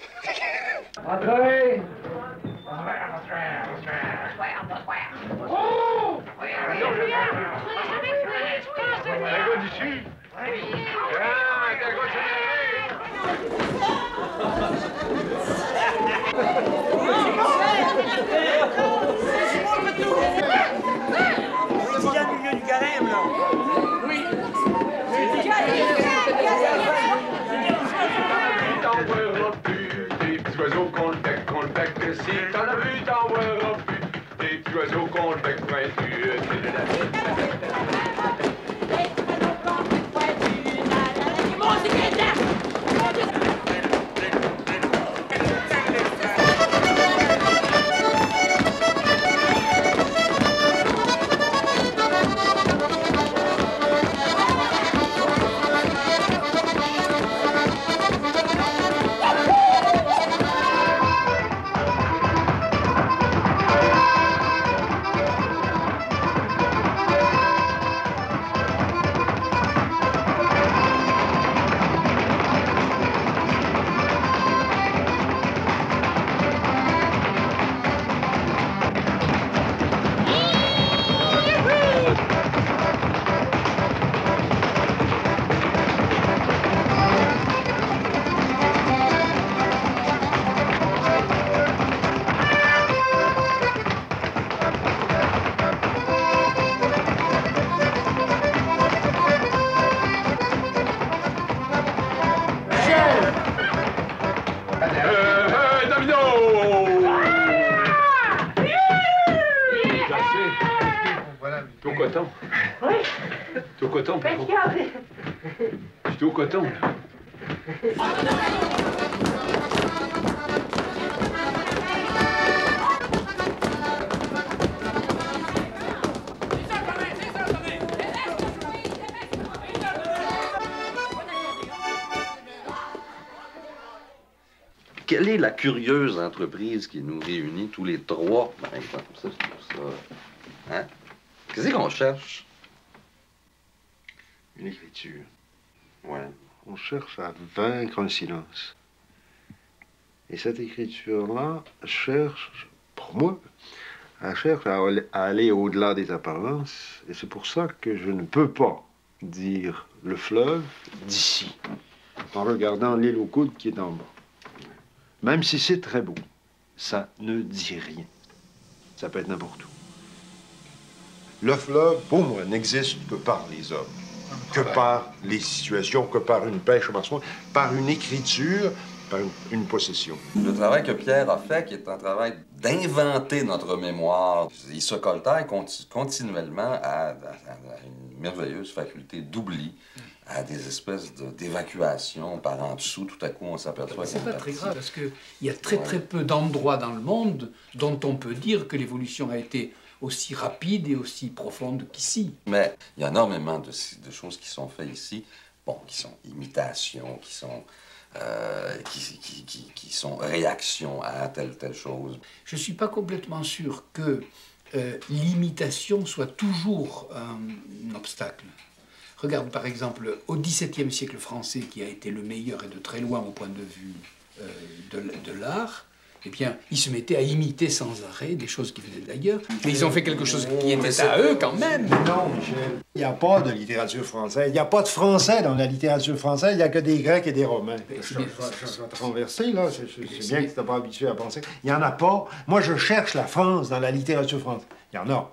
Curieuse entreprise qui nous réunit tous les trois, par exemple? Ça, je trouve ça... Hein? Qu'est-ce qu'on cherche? Une écriture. Ouais. On cherche à vaincre un silence. Et cette écriture-là cherche, pour moi, elle cherche à aller au-delà des apparences. Et c'est pour ça que je ne peux pas dire le fleuve d'ici, en regardant l'île au coude qui est en bas. Même si c'est très beau, ça ne dit rien. Ça peut être n'importe où. Le fleuve, pour moi, n'existe que par les hommes, que par les situations, que par une pêche au marsouin, par une écriture, par une, une possession. Le travail que Pierre a fait, qui est un travail d'inventer notre mémoire, il se coltaille conti- continuellement à, à- à une merveilleuse faculté d'oubli, à des espèces de- d'évacuation par en dessous. Tout à coup, on s'aperçoit C'est qu'on pas très grave parce qu'il y a très Ouais. très peu d'endroits dans le monde dont on peut dire que l'évolution a été aussi rapide et aussi profonde qu'ici. Mais il y a énormément de, de choses qui sont faites ici, bon, qui sont imitations, qui sont, euh, qui, qui- qui- qui sont réactions à telle telle chose. Je ne suis pas complètement sûr que euh, l'imitation soit toujours un, obstacle. Regarde par exemple au XVIIe siècle français, qui a été le meilleur et de très loin au point de vue euh, de, de l'art, eh bien, ils se mettaient à imiter sans arrêt des choses qui venaient d'ailleurs. Mais ils ont fait quelque chose qui était à eux quand même. Non, Michel. Il n'y a pas de littérature française. Il n'y a pas de français dans la littérature française. Il n'y a que des Grecs et des Romains. Je vais là. C'est bien que tu n'es pas habitué à penser. Il n'y en a pas. Moi, je cherche la France dans la littérature française. Il y en a.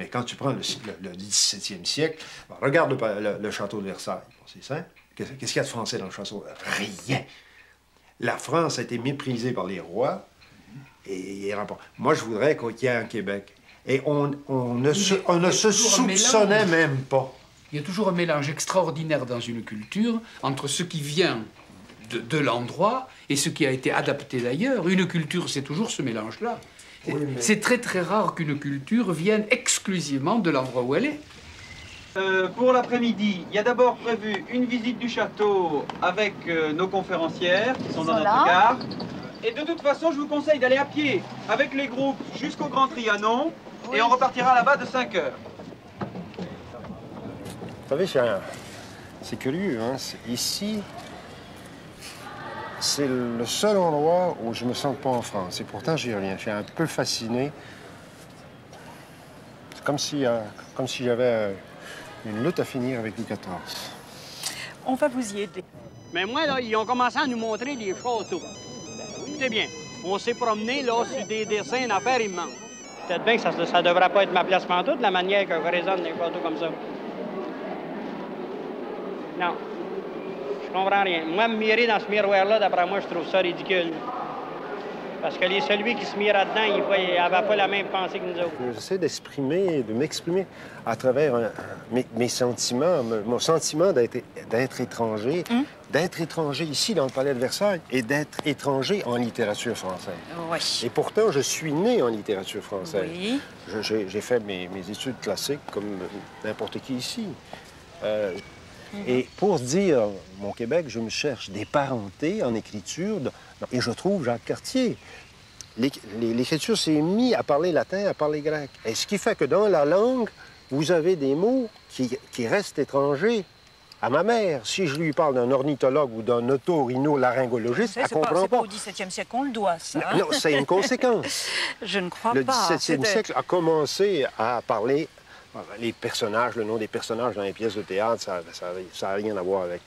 Mais quand tu prends le, le, 17e siècle, regarde le, château de Versailles. c'est simple. Qu'est-ce qu'il y a de français dans le château? Rien la France a été méprisée par les rois. Et, moi, je voudrais qu'il y ait un Québec. Et on, ne, se, on ne se soupçonnait même pas. Il y a toujours un mélange extraordinaire dans une culture entre ce qui vient de, l'endroit et ce qui a été adapté d'ailleurs. Une culture, c'est toujours ce mélange-là. C'est très très rare qu'une culture vienne exclusivement de l'endroit où elle est. Euh, pour l'après-midi, il y a d'abord prévu une visite du château avec euh, nos conférencières qui sont dans notre car. Et de toute façon, je vous conseille d'aller à pied avec les groupes jusqu'au Grand Trianon et on repartira là-bas de 5 heures. Vous savez, c'est curieux, hein? Ici, c'est le seul endroit où je me sens pas en France. Et pourtant, j'y reviens. Je suis un peu fasciné. C'est comme si, euh, comme si j'avais une lutte à finir avec Louis XIV. On va vous y aider. Mais moi, là, ils ont commencé à nous montrer des châteaux. C'est bien. On s'est promené, là, sur des dessins d'affaires immenses. Peut-être bien que ça, ça devrait pas être ma place de la manière que je résonne des châteaux comme ça. Non. Je comprends rien. Moi, me mirer dans ce miroir-là, d'après moi, je trouve ça ridicule. Parce que celui qui se mira dedans, il n'avait pas la même pensée que nous autres. J'essaie d'exprimer, de m'exprimer à travers mes, sentiments, mon sentiment d'être étranger, hum? d'être étranger ici dans le palais de Versailles et d'être étranger en littérature française. Oui. Et pourtant, je suis né en littérature française. Oui. J'ai fait mes, études classiques comme n'importe qui ici. Euh, Et pour dire mon Québec, je me cherche des parentés en écriture et je trouve Jacques Cartier. L'écriture s'est mise à parler latin, à parler grec. Et ce qui fait que dans la langue, vous avez des mots qui, restent étrangers à ma mère. Si je lui parle d'un ornithologue ou d'un otorhino-laryngologiste, elle ne comprend pas. C'est au XVIIe siècle qu'on le doit, ça. Hein? Non, c'est une conséquence. [laughs] je ne crois pas. Le XVIIe siècle a commencé à parler... Les personnages, le nom des personnages dans les pièces de théâtre, ça n'a rien à voir avec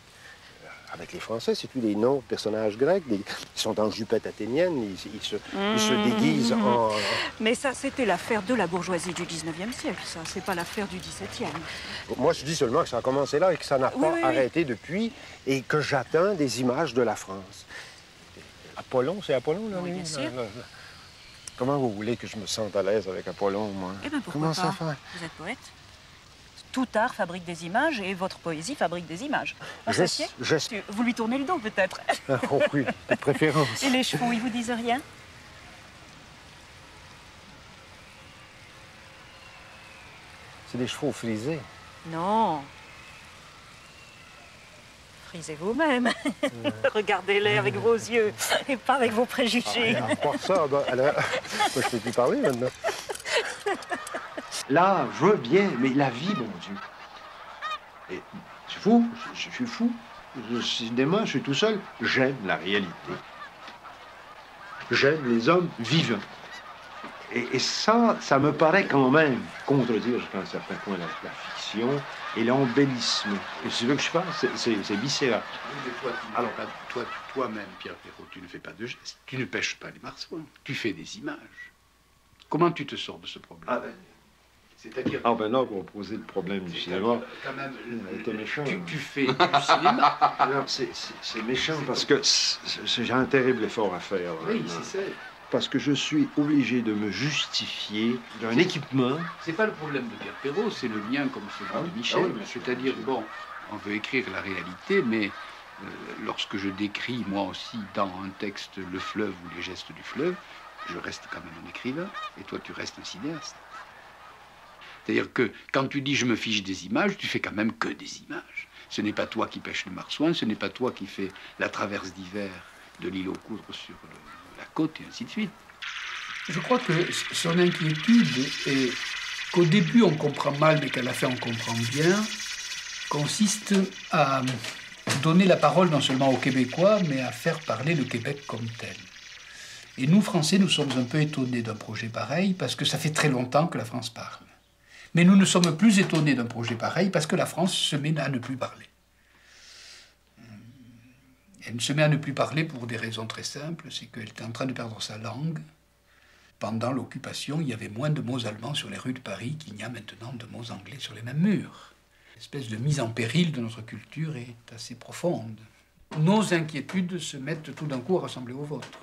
avec les Français, c'est tous les noms de personnages grecs. Ils sont en jupette athénienne, ils, se, mmh. déguisent en... Mais ça, c'était l'affaire de la bourgeoisie du 19e siècle, ça. C'est pas l'affaire du 17e. Moi, je dis seulement que ça a commencé là et que ça n'a pas arrêté depuis et que j'attends des images de la France. Apollon, c'est Apollon, là? Oui, bien sûr. Comment vous voulez que je me sente à l'aise avec Apollon, moi? Eh bien, pourquoi Comment ça fait? Vous êtes poète? tout art fabrique des images et votre poésie fabrique des images. Vous lui tournez le dos, peut-être ah, Oh oui, de préférence. Et les chevaux, ils vous disent rien? C'est des chevaux frisés. Non. Vous-même. [laughs] Regardez-les avec vos yeux et pas avec vos préjugés. Ah, pour ça, ben, alors... [laughs] je peux plus parler maintenant. Là, je veux bien, mais la vie, mon Dieu. C'est fou, je, suis fou. Décidément, je suis tout seul. J'aime la réalité. J'aime les hommes vivants. Et, ça, ça me paraît quand même contredire jusqu'à un certain point la, fiction et l'embellissement. Et c'est ce que je fasse, c'est viscéral. Alors, toi, toi-même, Pierre Perrault, tu ne fais pas de gestes, tu ne pêches pas les marsouins, tu fais des images. Comment tu te sors de ce problème ah ben, c'est-à-dire. Ah ben non, pour poser le problème du cinéma. Quand même, euh, méchant. Tu, fais du cinéma. c'est méchant parce que j'ai un terrible effort à faire. Oui, c'est ça. Parce que je suis obligé de me justifier d'un équipement. C'est pas le problème de Pierre Perrault, c'est le mien comme celui de ah Michel. Ah C'est-à-dire, bon, on veut écrire la réalité, mais euh, lorsque je décris moi aussi dans un texte le fleuve ou les gestes du fleuve, je reste quand même un écrivain, et toi tu restes un cinéaste. C'est-à-dire que quand tu dis je me fiche des images, tu fais quand même que des images. Ce n'est pas toi qui pêches le marsouin, ce n'est pas toi qui fais la traverse d'hiver de l'île aux coudres sur côte et ainsi de suite. Je crois que son inquiétude est qu'au début on comprend mal, mais qu'à la fin on comprend bien, consiste à donner la parole non seulement aux Québécois, mais à faire parler le Québec comme tel. Et nous, Français, nous sommes un peu étonnés d'un projet pareil, parce que ça fait très longtemps que la France parle. Mais nous ne sommes plus étonnés d'un projet pareil, parce que la France se met à ne plus parler. Elle se met à ne plus parler pour des raisons très simples, c'est qu'elle était en train de perdre sa langue. Pendant l'occupation, il y avait moins de mots allemands sur les rues de Paris qu'il n'y a maintenant de mots anglais sur les mêmes murs. L'espèce de mise en péril de notre culture est assez profonde. Nos inquiétudes se mettent tout d'un coup à ressembler aux vôtres.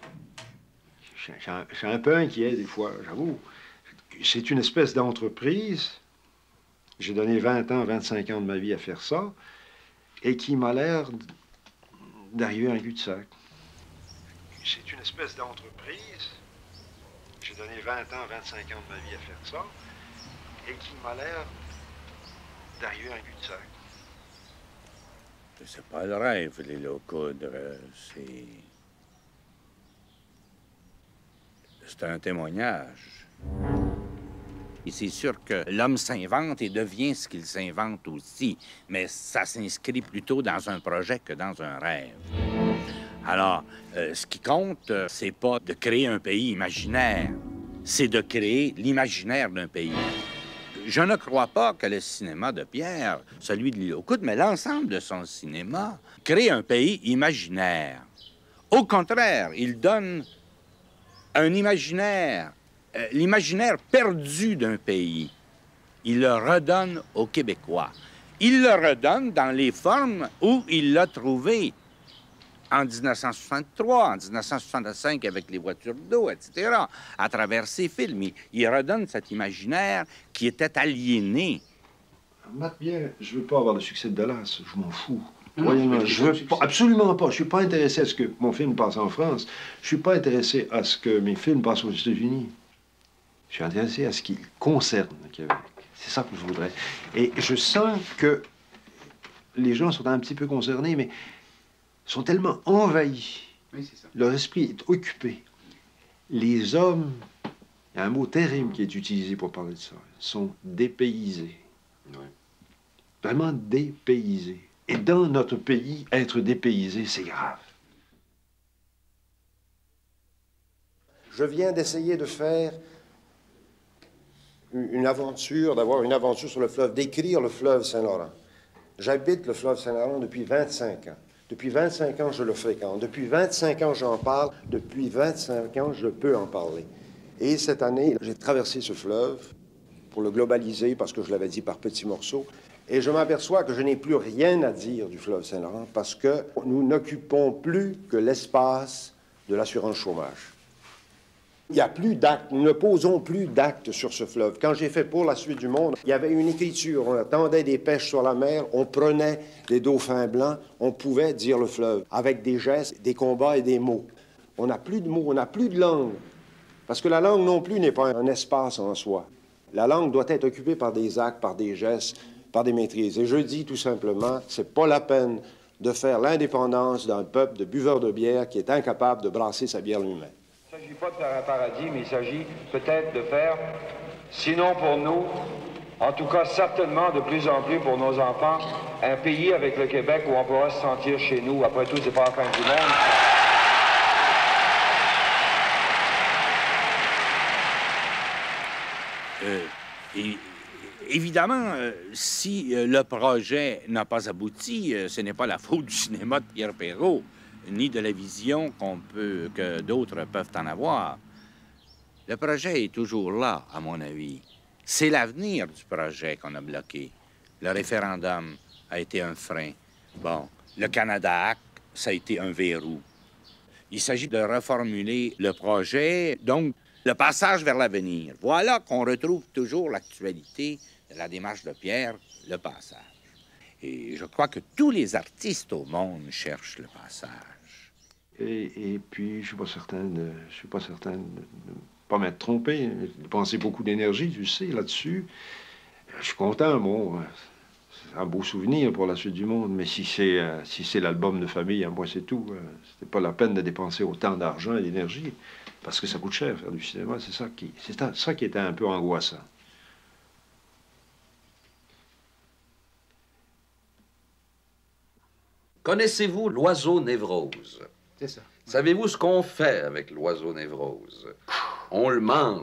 Suis un peu inquiet des fois, j'avoue. C'est une espèce d'entreprise. J'ai donné 20 ans, 25 ans de ma vie à faire ça, et qui m'a l'air d'arriver à un cul-de-sac. C'est une espèce d'entreprise. J'ai donné 20 ans, 25 ans de ma vie à faire ça, et qui m'a l'air d'arriver à un cul-de-sac. C'est pas le rêve, les locaux. C'est. C'est un témoignage. C'est sûr que l'homme s'invente et devient ce qu'il s'invente aussi, mais ça s'inscrit plutôt dans un projet que dans un rêve. Alors, euh, ce qui compte, euh, c'est pas de créer un pays imaginaire, c'est de créer l'imaginaire d'un pays. Je ne crois pas que le cinéma de Pierre, celui de Coude, mais l'ensemble de son cinéma, crée un pays imaginaire. Au contraire, il donne un imaginaire, euh, l'imaginaire perdu d'un pays. Il le redonne aux Québécois. Il le redonne dans les formes où il l'a trouvé en 1963, en 1965 avec les voitures d'eau, etc., à travers ses films. Il, redonne cet imaginaire qui était aliéné. Matt, bien, je veux pas avoir le succès de Dallas, je m'en fous. je veux absolument pas. Je suis pas intéressé à ce que mon film passe en France. Je suis pas intéressé à ce que mes films passent aux États-Unis. Je suis intéressé à ce qui concerne Québec. C'est ça que je voudrais. Et je sens que les gens sont un petit peu concernés, mais sont tellement envahis. Leur esprit est occupé. Les hommes, il y a un mot terrible qui est utilisé pour parler de ça, sont dépaysés. Vraiment dépaysés. Et dans notre pays, être dépaysé, c'est grave. Je viens d'essayer de faire une aventure, d'avoir une aventure sur le fleuve, d'écrire le fleuve Saint-Laurent. J'habite le fleuve Saint-Laurent depuis 25 ans. Depuis 25 ans, je le fréquente. Depuis 25 ans, j'en parle. Depuis 25 ans, je peux en parler. Et cette année, j'ai traversé ce fleuve pour le globaliser, parce que je l'avais dit par petits morceaux. Et je m'aperçois que je n'ai plus rien à dire du fleuve Saint-Laurent parce que nous n'occupons plus que l'espace de l'assurance chômage. Il n'y a plus d'actes, nous ne posons plus d'actes sur ce fleuve. Quand j'ai fait pour la suite du monde, il y avait une écriture, on attendait des pêches sur la mer, on prenait des dauphins blancs, on pouvait dire le fleuve, avec des gestes, des combats et des mots. On n'a plus de mots, on n'a plus de langue. Parce que la langue non plus n'est pas un espace en soi. La langue doit être occupée par des actes, par des gestes, par des maîtrises. Et je dis tout simplement, c'est pas la peine de faire l'indépendance d'un peuple de buveurs de bière qui est incapable de brasser sa bière lui-même. Ne s'agit pas de faire un paradis, mais il s'agit peut-être de faire, sinon pour nous, en tout cas certainement de plus en plus pour nos enfants, un pays avec le Québec où on pourra se sentir chez nous. Après tout, c'est pas la fin du monde. Euh, évidemment, euh, si euh, le projet n'a pas abouti, ce n'est pas la faute du cinéma de Pierre Perrault ni de la vision qu'on peut, que d'autres peuvent en avoir. Le projet est toujours là, à mon avis. C'est l'avenir du projet qu'on a bloqué. Le référendum a été un frein. Bon, le Canada Act, ça a été un verrou. Il s'agit de reformuler le projet, donc le passage vers l'avenir. Voilà qu'on retrouve toujours l'actualité la démarche de Pierre, le passage. Et je crois que tous les artistes au monde cherchent le passage. Et, puis, je suis pas certain de, je suis pas certain de ne pas m'être trompé. J'ai dépensé beaucoup d'énergie, tu sais, là-dessus. Je suis content, bon. c'est un beau souvenir pour la suite du monde. Mais si c'est euh, si l'album de famille, moi c'est tout. Euh, C'était pas la peine de dépenser autant d'argent et d'énergie parce que ça coûte cher faire du cinéma. C'est ça qui c'est ça qui était un peu angoissant. Connaissez-vous l'oiseau névrose? Savez-vous ce qu'on fait avec l'oiseau névrose? On le mange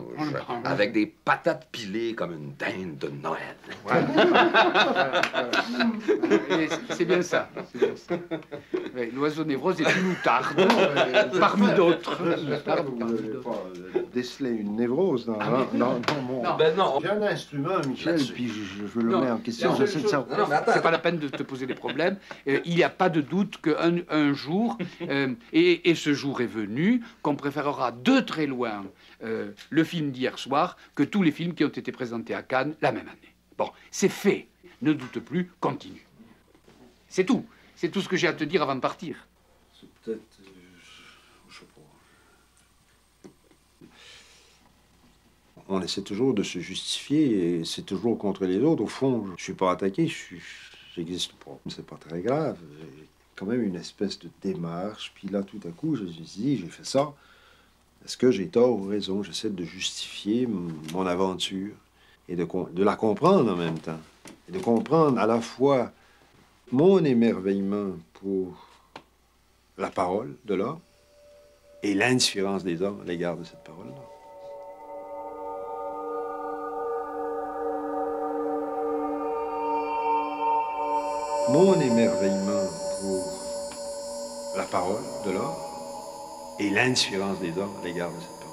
On avec des patates pilées comme une dinde de Noël. [laughs] C'est- bien ça. c'est bien ça. Ouais, L'oiseau névrose est une outarde euh, parmi d'autres. D'autres. Déceler une névrose dans, Ah, mais dans- non. dans mon. Non. Ben non. J'ai un instrument, Michel, puis je, le Non. mettre en question. Non, J'essaie de savoir. C'est pas la peine de te poser des problèmes. Euh, il n'y a pas de doute qu'un un jour, euh, et, et ce jour est venu, qu'on préférera de très loin euh, le film d'hier soir que tous les films qui ont été présentés à Cannes la même année. Bon, c'est fait. Ne doute plus, continue. C'est tout. C'est tout ce que j'ai à te dire avant de partir. C'est peut-être. euh, je sais pas. On essaie toujours de se justifier et c'est toujours contre les autres. Au fond, je suis pas attaqué, je pas. C'est pas très grave. Quand même une espèce de démarche. Puis là, tout à coup, je me suis dit, j'ai fait ça. Est-ce que j'ai tort ou raison? J'essaie de justifier mon aventure et de la comprendre en même temps. Et de comprendre à la fois mon émerveillement pour la parole de l'homme et l'indifférence des hommes à l'égard de cette parole-là. Mon émerveillement pour la parole de l'homme et l'indifférence des hommes à l'égard de cette parole.